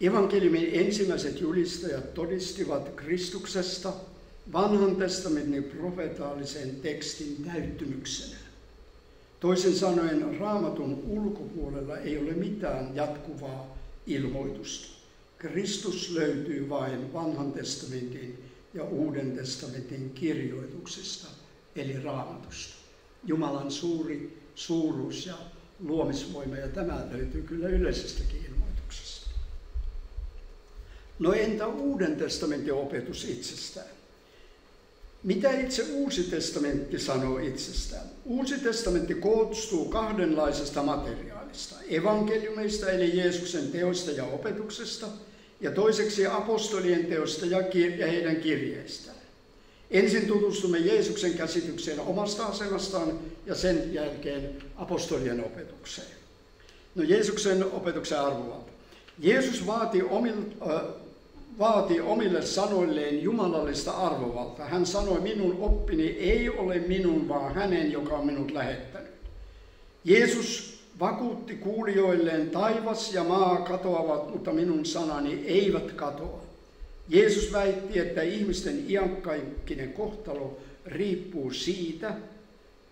Evankeliumin ensimmäiset julistajat todistivat Kristuksesta vanhan testamentin profetaalisen tekstin täyttymyksenä. Toisin sanoen raamatun ulkopuolella ei ole mitään jatkuvaa ilmoitusta. Kristus löytyy vain vanhan testamentin ja uuden testamentin kirjoituksista, eli raamatusta. Jumalan suuri suuruus ja luomisvoima, ja tämä löytyy kyllä yleisestäkin ilmoituksesta. No entä Uuden testamentin opetus itsestään? Mitä itse Uusi testamentti sanoo itsestään? Uusi testamentti koostuu kahdenlaisesta materiaalista. Evankeliumeista eli Jeesuksen teoista ja opetuksesta ja toiseksi apostolien teosta ja, heidän kirjeistään. Ensin tutustumme Jeesuksen käsitykseen omasta asemastaan ja sen jälkeen apostolien opetukseen. No Jeesuksen opetuksen arvovalta. Jeesus vaati, omil, äh, vaati omille sanoilleen jumalallista arvovaltaa. Hän sanoi, minun oppini ei ole minun, vaan hänen, joka on minut lähettänyt. Jeesus vakuutti kuulijoilleen, taivas ja maa katoavat, mutta minun sanani eivät katoa. Jeesus väitti, että ihmisten iankaikkinen kohtalo riippuu siitä,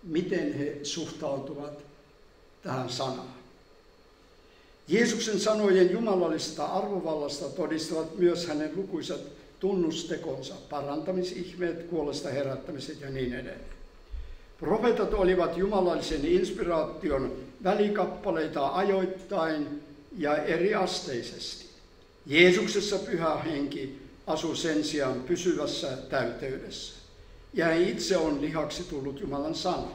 miten he suhtautuvat tähän sanaan. Jeesuksen sanojen jumalallisesta arvovallasta todistavat myös hänen lukuisat tunnustekonsa, parantamisihmeet, kuolesta herättämiset ja niin edelleen. Profeetat olivat jumalallisen inspiraation välikappaleita ajoittain ja eri asteisesti. Jeesuksessa pyhä henki asuu sen sijaan pysyvässä täyteydessä. Ja hän itse on lihaksi tullut Jumalan sana.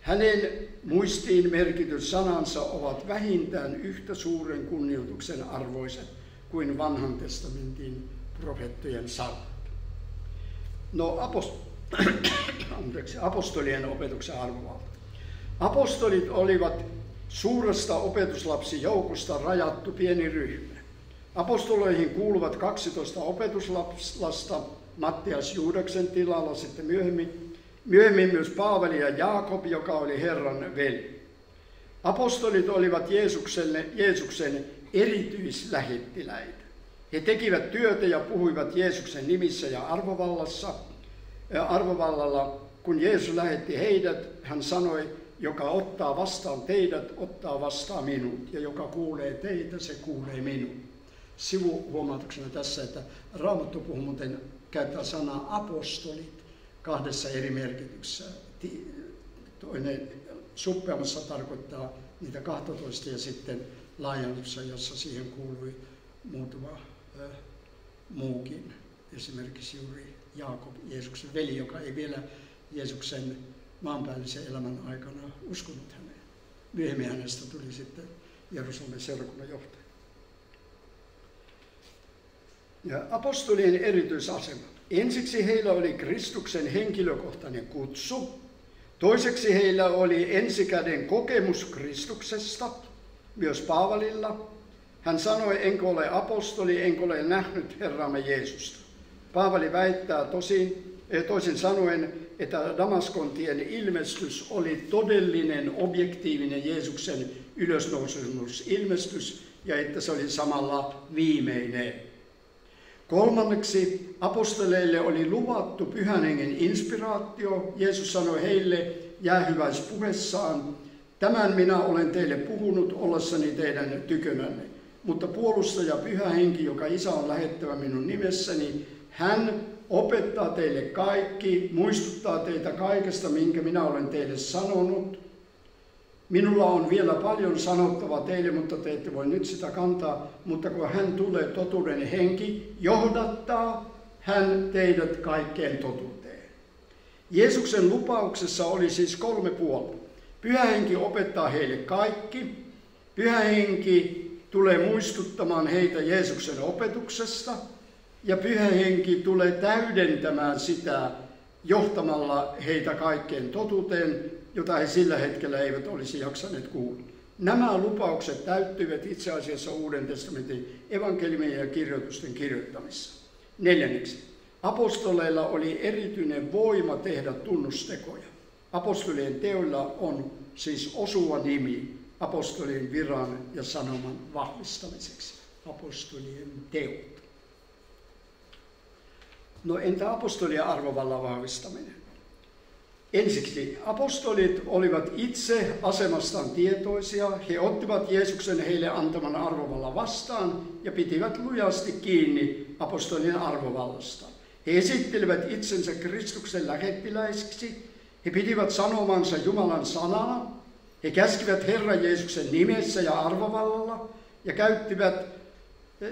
Hänen muistiin merkityt sanansa ovat vähintään yhtä suuren kunnioituksen arvoiset kuin vanhan testamentin profettojen sanat. No apost- apostolien opetuksen arvovalta. Apostolit olivat suuresta opetuslapsijoukosta rajattu pieni ryhmä. Apostoloihin kuuluvat 12 opetuslasta, Mattias Juudaksen tilalla sitten myöhemmin, myöhemmin myös Paavali ja Jaakob, joka oli Herran veli. Apostolit olivat Jeesukselle, Jeesuksen erityislähettiläitä. He tekivät työtä ja puhuivat Jeesuksen nimissä ja arvovallassa, arvovallalla. Kun Jeesus lähetti heidät, hän sanoi, joka ottaa vastaan teidät, ottaa vastaan minut, ja joka kuulee teitä, se kuulee minut sivuhuomautuksena tässä, että Raamattu puhuu muuten käyttää sanaa apostolit kahdessa eri merkityksessä. Toinen suppeammassa tarkoittaa niitä 12 ja sitten laajennussa, jossa siihen kuului muutama äh, muukin. Esimerkiksi juuri Jaakob, Jeesuksen veli, joka ei vielä Jeesuksen maanpäällisen elämän aikana uskonut häneen. Myöhemmin hänestä tuli sitten Jerusalemin seurakunnan johtaja. Ja apostolien erityisasema. Ensiksi heillä oli Kristuksen henkilökohtainen kutsu. Toiseksi heillä oli ensikäden kokemus Kristuksesta, myös Paavalilla. Hän sanoi, enkä ole apostoli, enkä ole nähnyt Herramme Jeesusta. Paavali väittää tosin, eh, toisin sanoen, että Damaskon tien ilmestys oli todellinen, objektiivinen Jeesuksen ylösnousemus ja että se oli samalla viimeinen. Kolmanneksi apostoleille oli luvattu pyhän hengen inspiraatio. Jeesus sanoi heille jäähyväispuhessaan, tämän minä olen teille puhunut ollessani teidän tykönänne. Mutta puolustaja pyhä henki, joka isä on lähettävä minun nimessäni, hän opettaa teille kaikki, muistuttaa teitä kaikesta, minkä minä olen teille sanonut. Minulla on vielä paljon sanottavaa teille, mutta te ette voi nyt sitä kantaa. Mutta kun hän tulee totuuden henki, johdattaa hän teidät kaikkeen totuuteen. Jeesuksen lupauksessa oli siis kolme puolta. Pyhä henki opettaa heille kaikki. Pyhä henki tulee muistuttamaan heitä Jeesuksen opetuksesta – ja pyhä henki tulee täydentämään sitä johtamalla heitä kaikkeen totuuteen, jota he sillä hetkellä eivät olisi jaksaneet kuulla. Nämä lupaukset täyttyivät itse asiassa Uuden testamentin evankeliumien ja kirjoitusten kirjoittamissa. Neljänneksi, apostoleilla oli erityinen voima tehdä tunnustekoja. Apostolien teoilla on siis osuva nimi apostolien viran ja sanoman vahvistamiseksi. Apostolien teot. No entä apostolien arvovallan vahvistaminen? Ensiksi apostolit olivat itse asemastaan tietoisia. He ottivat Jeesuksen heille antaman arvovalla vastaan ja pitivät lujasti kiinni apostolien arvovallasta. He esittelivät itsensä Kristuksen lähettiläisiksi. He pitivät sanomansa Jumalan sanaa. He käskivät Herran Jeesuksen nimessä ja arvovallalla ja käyttivät,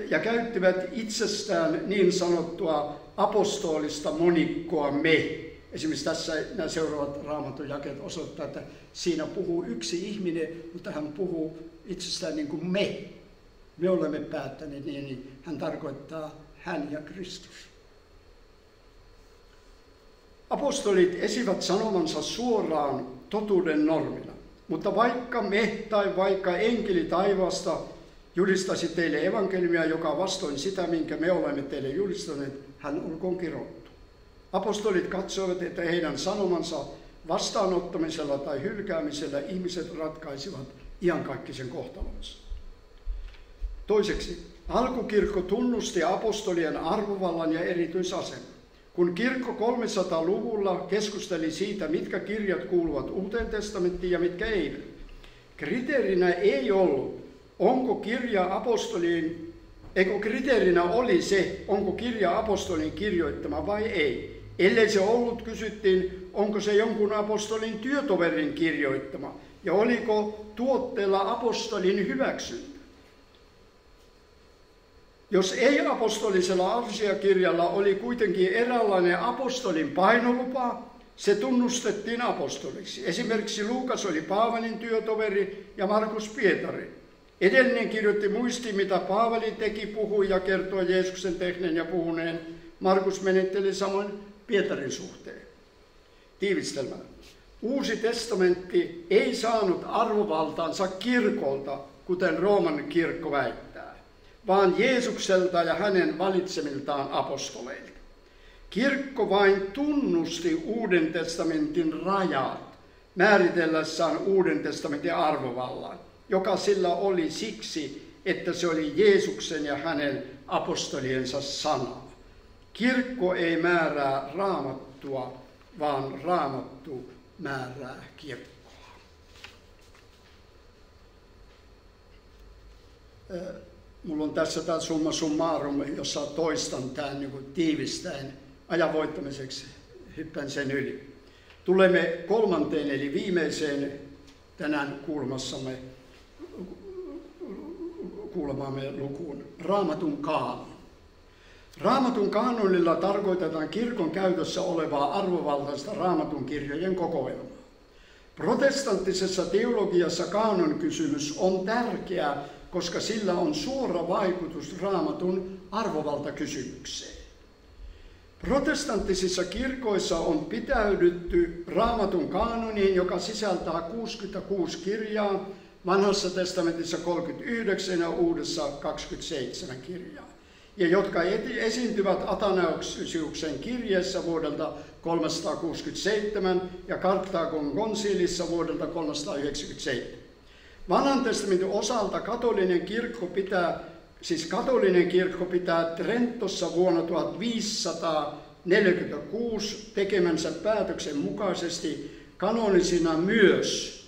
ja käyttivät itsestään niin sanottua apostolista monikkoa me. Esimerkiksi tässä nämä seuraavat raamatun jakeet osoittaa, että siinä puhuu yksi ihminen, mutta hän puhuu itsestään niin kuin me. Me olemme päättäneet niin, niin hän tarkoittaa hän ja Kristus. Apostolit esivät sanomansa suoraan totuuden normina. Mutta vaikka me tai vaikka enkeli taivaasta julistaisi teille evankeliumia, joka vastoin sitä, minkä me olemme teille julistaneet, hän olkoon kirottu. Apostolit katsoivat, että heidän sanomansa vastaanottamisella tai hylkäämisellä ihmiset ratkaisivat iankaikkisen kohtalonsa. Toiseksi, alkukirkko tunnusti apostolien arvovallan ja erityisaseman. Kun kirkko 300-luvulla keskusteli siitä, mitkä kirjat kuuluvat uuteen testamenttiin ja mitkä eivät, kriteerinä ei ollut, onko kirja apostoliin Eikö kriteerinä oli se, onko kirja apostolin kirjoittama vai ei. Ellei se ollut, kysyttiin, onko se jonkun apostolin työtoverin kirjoittama ja oliko tuotteella apostolin hyväksyntä. Jos ei apostolisella asiakirjalla oli kuitenkin eräänlainen apostolin painolupa, se tunnustettiin apostoliksi. Esimerkiksi Luukas oli Paavalin työtoveri ja Markus Pietari. Edellinen kirjoitti muisti, mitä Paavali teki, puhui ja kertoi Jeesuksen tehneen ja puhuneen. Markus menetteli samoin Pietarin suhteen. Tiivistelmä. Uusi testamentti ei saanut arvovaltaansa kirkolta, kuten Rooman kirkko väittää, vaan Jeesukselta ja hänen valitsemiltaan apostoleilta. Kirkko vain tunnusti Uuden testamentin rajat määritellessään Uuden testamentin arvovallan joka sillä oli siksi, että se oli Jeesuksen ja hänen apostoliensa sana. Kirkko ei määrää raamattua, vaan raamattu määrää kirkkoa. Mulla on tässä tämä summa summarum, jossa toistan tämän niin tiivistäen ajan voittamiseksi. Hyppään sen yli. Tulemme kolmanteen eli viimeiseen tänään kuulmassamme kuulemaamme lukuun, Raamatun kaanon. Raamatun kaanonilla tarkoitetaan kirkon käytössä olevaa arvovaltaista raamatun kirjojen kokoelmaa. Protestanttisessa teologiassa kaanon kysymys on tärkeä, koska sillä on suora vaikutus raamatun arvovaltakysymykseen. Protestanttisissa kirkoissa on pitäydytty raamatun kaanoniin, joka sisältää 66 kirjaa, vanhassa testamentissa 39 ja uudessa 27 kirjaa. Ja jotka esiintyvät Atanauksiuksen kirjeessä vuodelta 367 ja Karthagon konsiilissa vuodelta 397. Vanhan testamentin osalta katolinen kirkko pitää, siis katolinen kirkko pitää Trentossa vuonna 1546 tekemänsä päätöksen mukaisesti kanonisina myös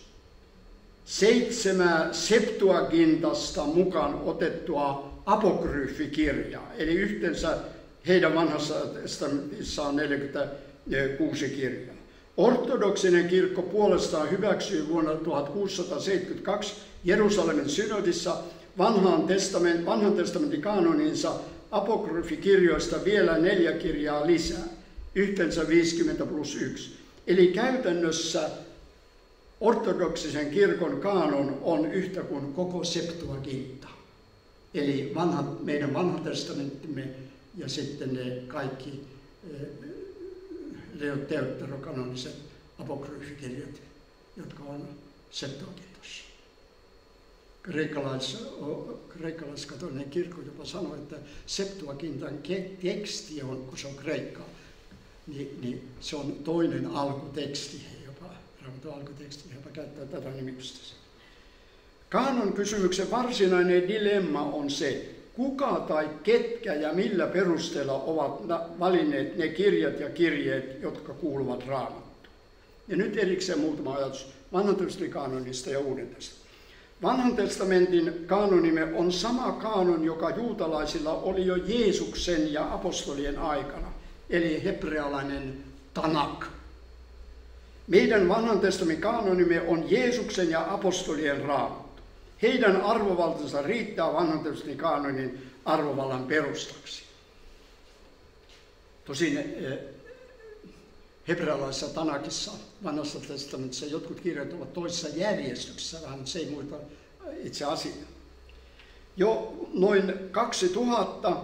seitsemää Septuagintasta mukaan otettua apokryyfikirjaa, eli yhteensä heidän vanhassa testamentissa on 46 kirjaa. Ortodoksinen kirkko puolestaan hyväksyi vuonna 1672 Jerusalemin synodissa vanhan, testament, vanhan testamentin kanoninsa apokryfikirjoista vielä neljä kirjaa lisää, yhteensä 50 plus 1. Eli käytännössä ortodoksisen kirkon kaanon on yhtä kuin koko Septuaginta. Eli vanha, meidän vanha testamenttimme ja sitten ne kaikki teotterokanoniset apokryfikirjat, jotka on Septuagintassa. Kreikkalais, kreikkalaiskatolinen kirkko jopa sanoi, että Septuagintan teksti on, kun se on kreikka, niin, niin se on toinen alkuteksti, jopa, raamatun alkuteksti, jopa käyttää tätä nimitystä. Kaanon kysymyksen varsinainen dilemma on se, kuka tai ketkä ja millä perusteella ovat valinneet ne kirjat ja kirjeet, jotka kuuluvat raamattuun. Ja nyt erikseen muutama ajatus vanhan kaanonista ja uuden testamentin. Vanhan testamentin kaanonime on sama kaanon, joka juutalaisilla oli jo Jeesuksen ja apostolien aikana, eli hebrealainen Tanak. Meidän vanhan testamentin kaanonime on Jeesuksen ja apostolien raamattu. Heidän arvovaltansa riittää vanhan testamentin kaanonin arvovallan perustaksi. Tosin eh, hebrealaisessa Tanakissa, vanhassa testamentissa, jotkut kirjat ovat toisessa järjestyksessä, vähän se ei muuta itse asiaa. Jo noin 2000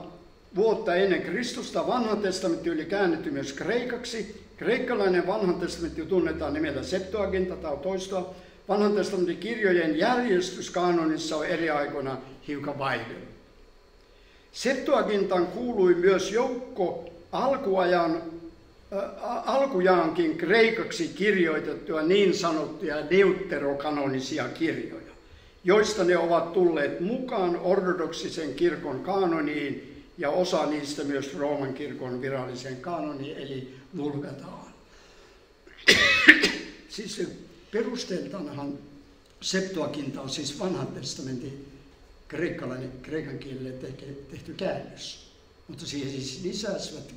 vuotta ennen Kristusta vanha testamentti oli käännetty myös kreikaksi. Kreikkalainen vanhan testamentti tunnetaan nimellä Septuaginta tai toistoa. Vanhan testamentin kirjojen järjestys kanonissa on eri aikoina hiukan vaihdellut. Septuagintan kuului myös joukko alkuajan, äh, alkujaankin kreikaksi kirjoitettuja niin sanottuja deuterokanonisia kirjoja, joista ne ovat tulleet mukaan ortodoksisen kirkon kanoniin ja osa niistä myös Rooman kirkon viralliseen kanoniin, eli vulgataan. siis perusteeltaanhan Septuaginta on siis vanhan testamentin kreikkalainen, kreikan kielelle tehty käännös. Mutta siihen siis lisäsivät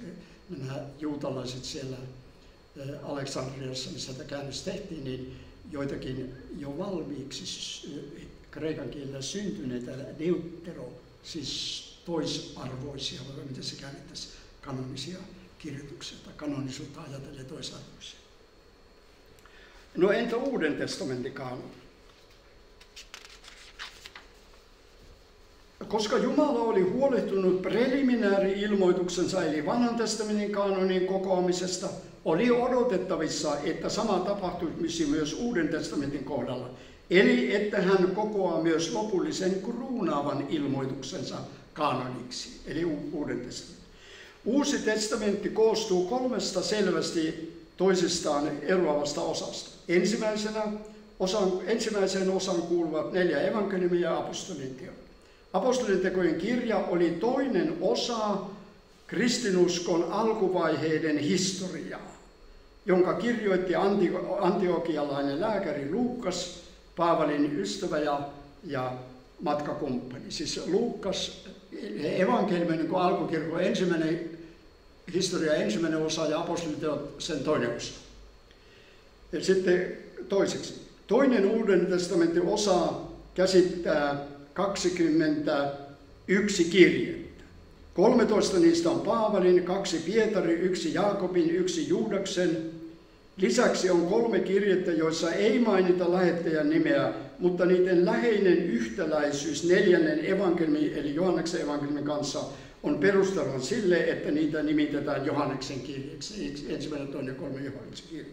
nämä juutalaiset siellä Aleksandriassa, missä tämä käännös tehtiin, niin joitakin jo valmiiksi kreikan kielellä syntyneitä deutero, siis toisarvoisia, vai miten se käännettäisiin, kanonisia kirjoituksia tai kanonisuutta ajatellen toisarvoisia. No entä Uuden testamentin kanon? Koska Jumala oli huolehtunut preliminääri-ilmoituksensa eli vanhan testamentin kanonin kokoamisesta, oli odotettavissa, että sama tapahtuisi myös Uuden testamentin kohdalla. Eli että hän kokoaa myös lopullisen kruunaavan ilmoituksensa kanoniksi, eli Uuden testamentin. Uusi testamentti koostuu kolmesta selvästi toisistaan eroavasta osasta. Ensimmäisenä osan, ensimmäiseen osaan kuuluvat neljä evankeliumia ja apostolin teot. Apostolin tekojen kirja oli toinen osa kristinuskon alkuvaiheiden historiaa, jonka kirjoitti antiokialainen lääkäri Luukas, Paavalin ystävä ja, ja matkakumppani. Siis Luukas, evankeliumi niin kuin alkukirkon ensimmäinen historia ensimmäinen osa ja apostoliteot sen toinen osa. Ja sitten toiseksi. Toinen Uuden testamentin osa käsittää 21 kirjettä. 13 niistä on Paavalin, kaksi Pietari, yksi Jaakobin, yksi Juudaksen. Lisäksi on kolme kirjettä, joissa ei mainita lähettäjän nimeä, mutta niiden läheinen yhtäläisyys neljännen evankeliumin eli Johanneksen evankeliumin kanssa on perustelma sille, että niitä nimitetään Johanneksen kirjeksi, ensimmäinen, toinen kolme Johanneksen kirje.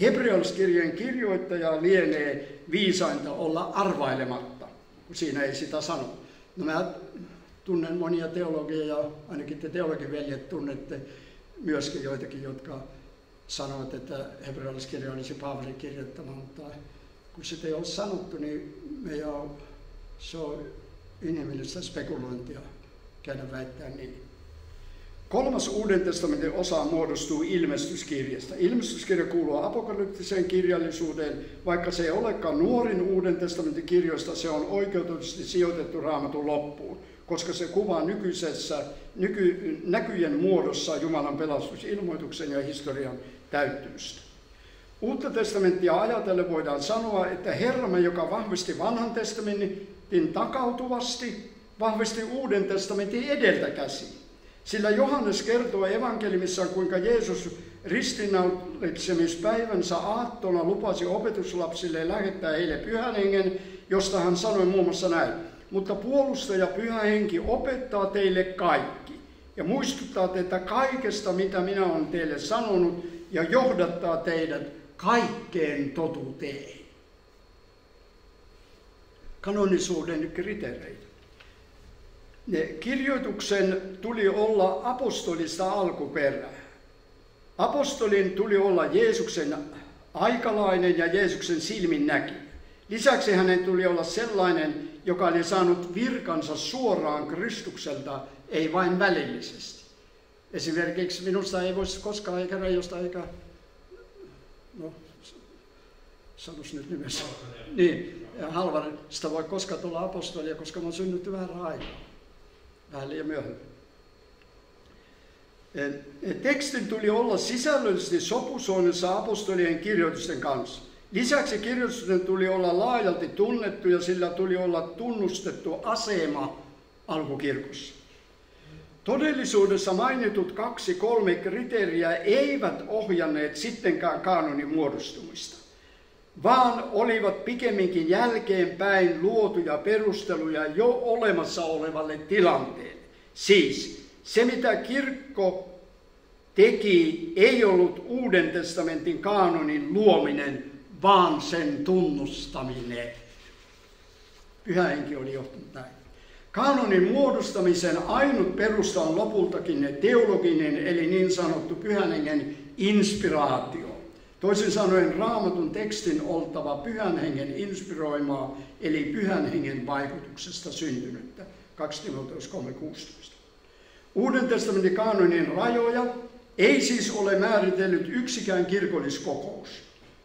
Hebrealaiskirjeen kirjoittaja lienee viisainta olla arvailematta kun siinä ei sitä sano. No mä tunnen monia teologia ja ainakin te teologiveljet tunnette myöskin joitakin, jotka sanovat, että hebrealaiskirja olisi Paavalin kirjoittama, mutta kun sitä ei ole sanottu, niin me on, se on inhimillistä spekulointia käydä väittää niin. Kolmas Uuden testamentin osa muodostuu ilmestyskirjasta. Ilmestyskirja kuuluu apokalyptiseen kirjallisuuteen, vaikka se ei olekaan nuorin Uuden testamentin kirjoista, se on oikeutuksesti sijoitettu raamatun loppuun. koska se kuvaa nykyisessä nyky, näkyjen muodossa Jumalan pelastusilmoituksen ja historian täyttymystä. Uutta testamenttia ajatellen voidaan sanoa, että Herramme, joka vahvisti vanhan testamentin takautuvasti, vahvisti uuden testamentin edeltä käsin. Sillä Johannes kertoo evankelimissaan, kuinka Jeesus ristinnaulisemispäivänsä aattona lupasi opetuslapsille lähettää heille pyhän hengen, josta hän sanoi muun muassa näin. Mutta puolustaja pyhä henki opettaa teille kaikki ja muistuttaa teitä kaikesta, mitä minä olen teille sanonut ja johdattaa teidät kaikkeen totuuteen. Kanonisuuden kriteereitä. Kirjoituksen tuli olla apostolista alkuperää. Apostolin tuli olla Jeesuksen aikalainen ja Jeesuksen silmin näki. Lisäksi hänen tuli olla sellainen, joka oli saanut virkansa suoraan Kristukselta, ei vain välillisesti. Esimerkiksi minusta ei voisi koskaan eikä Reijosta eikä, no sanois nyt nimessä, niin, Halvarista voi koskaan tulla apostolia, koska mä oon synnytty vähän aikaa, vähän liian myöhemmin. Tekstin tuli olla sisällöllisesti sopusoinnissa apostolien kirjoitusten kanssa. Lisäksi kirjoitusten tuli olla laajalti tunnettu ja sillä tuli olla tunnustettu asema alkukirkossa. Todellisuudessa mainitut kaksi kolme kriteeriä eivät ohjanneet sittenkään kaanonin muodostumista, vaan olivat pikemminkin jälkeenpäin luotuja perusteluja jo olemassa olevalle tilanteelle. Siis se, mitä kirkko teki, ei ollut Uuden testamentin kaanonin luominen, vaan sen tunnustaminen. Pyhä henki oli johtanut näin. Kaanonin muodostamisen ainut perusta on lopultakin teologinen, eli niin sanottu pyhän hengen inspiraatio. Toisin sanoen raamatun tekstin oltava pyhän hengen inspiroimaa, eli pyhän hengen vaikutuksesta syntynyttä. 2 Timoteus 3.16. Uuden testamentin kaanonin rajoja ei siis ole määritellyt yksikään kirkolliskokous.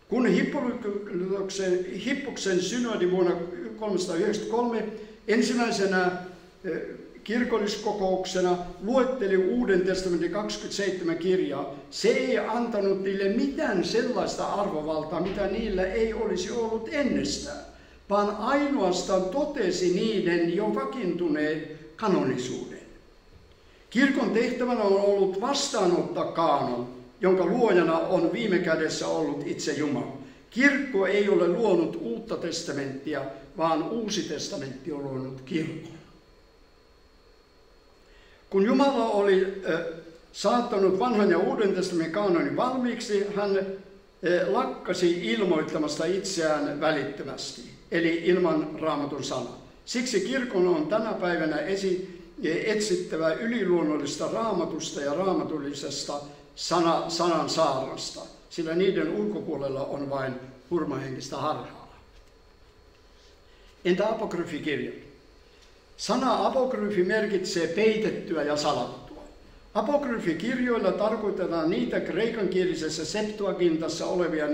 Kun Hippoksen, Hippoksen synodi vuonna 393 ensimmäisenä kirkolliskokouksena luetteli Uuden testamentin 27 kirjaa, se ei antanut niille mitään sellaista arvovaltaa, mitä niillä ei olisi ollut ennestään, vaan ainoastaan totesi niiden jo vakiintuneen kanonisuuden. Kirkon tehtävänä on ollut vastaanottaa kaanon, jonka luojana on viime kädessä ollut itse Jumala. Kirkko ei ole luonut uutta testamenttia, vaan uusi testamentti on luonut kirkon. Kun Jumala oli saattanut vanhan ja uuden testamentin kaanonin valmiiksi, hän lakkasi ilmoittamasta itseään välittömästi, eli ilman raamatun sanaa. Siksi kirkon on tänä päivänä esi, etsittävä yliluonnollista raamatusta ja raamatullisesta sana, sanan saarnasta, sillä niiden ulkopuolella on vain hurmahenkistä harhaa. Entä apokryfikirja? Sana apokryfi merkitsee peitettyä ja salattua. Apokryfikirjoilla tarkoitetaan niitä kreikankielisessä Septuagintassa olevia 14-15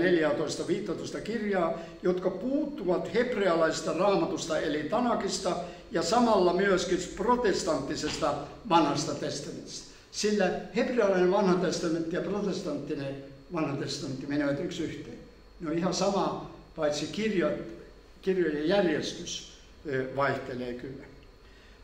kirjaa, jotka puuttuvat hebrealaisesta raamatusta eli Tanakista ja samalla myöskin protestanttisesta vanhasta testamentista. Sillä hebrealainen vanha testamentti ja protestanttinen vanha testamentti menevät yksi yhteen. Ne on ihan sama, paitsi kirjat, kirjojen järjestys vaihtelee kyllä.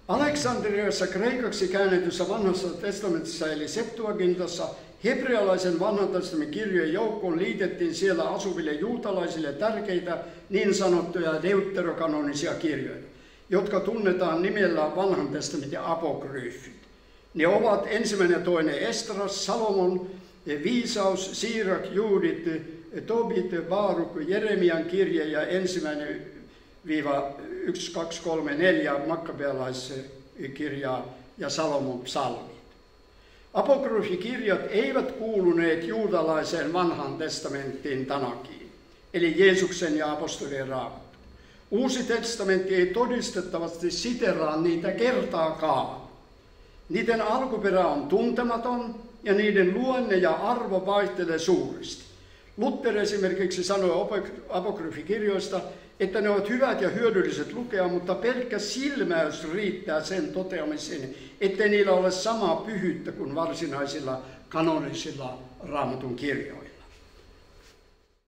Aleksandriassa kreikaksi käännetyssä vanhassa testamentissa eli Septuagintassa hebrealaisen vanhan testamentin kirjojen joukkoon liitettiin siellä asuville juutalaisille tärkeitä niin sanottuja deuterokanonisia kirjoja, jotka tunnetaan nimellä vanhan testamentin apokryyfit. Ne ovat ensimmäinen ja toinen Estras, Salomon, viisaus, Siirak, Juudit, Tobit, Baaruk, Jeremian kirje ja ensimmäinen viiva 1, 2, 3, 4 makkabealaiskirjaa ja Salomon psalmit. Apokryfikirjat eivät kuuluneet juutalaiseen vanhan testamenttiin Tanakiin, eli Jeesuksen ja apostolien raamattu. Uusi testamentti ei todistettavasti siteraa niitä kertaakaan. Niiden alkuperä on tuntematon ja niiden luonne ja arvo vaihtelee suuresti. Luther esimerkiksi sanoi apokryfikirjoista, että ne ovat hyvät ja hyödylliset lukea, mutta pelkkä silmäys riittää sen toteamiseen, ettei niillä ole samaa pyhyyttä kuin varsinaisilla kanonisilla raamatun kirjoilla.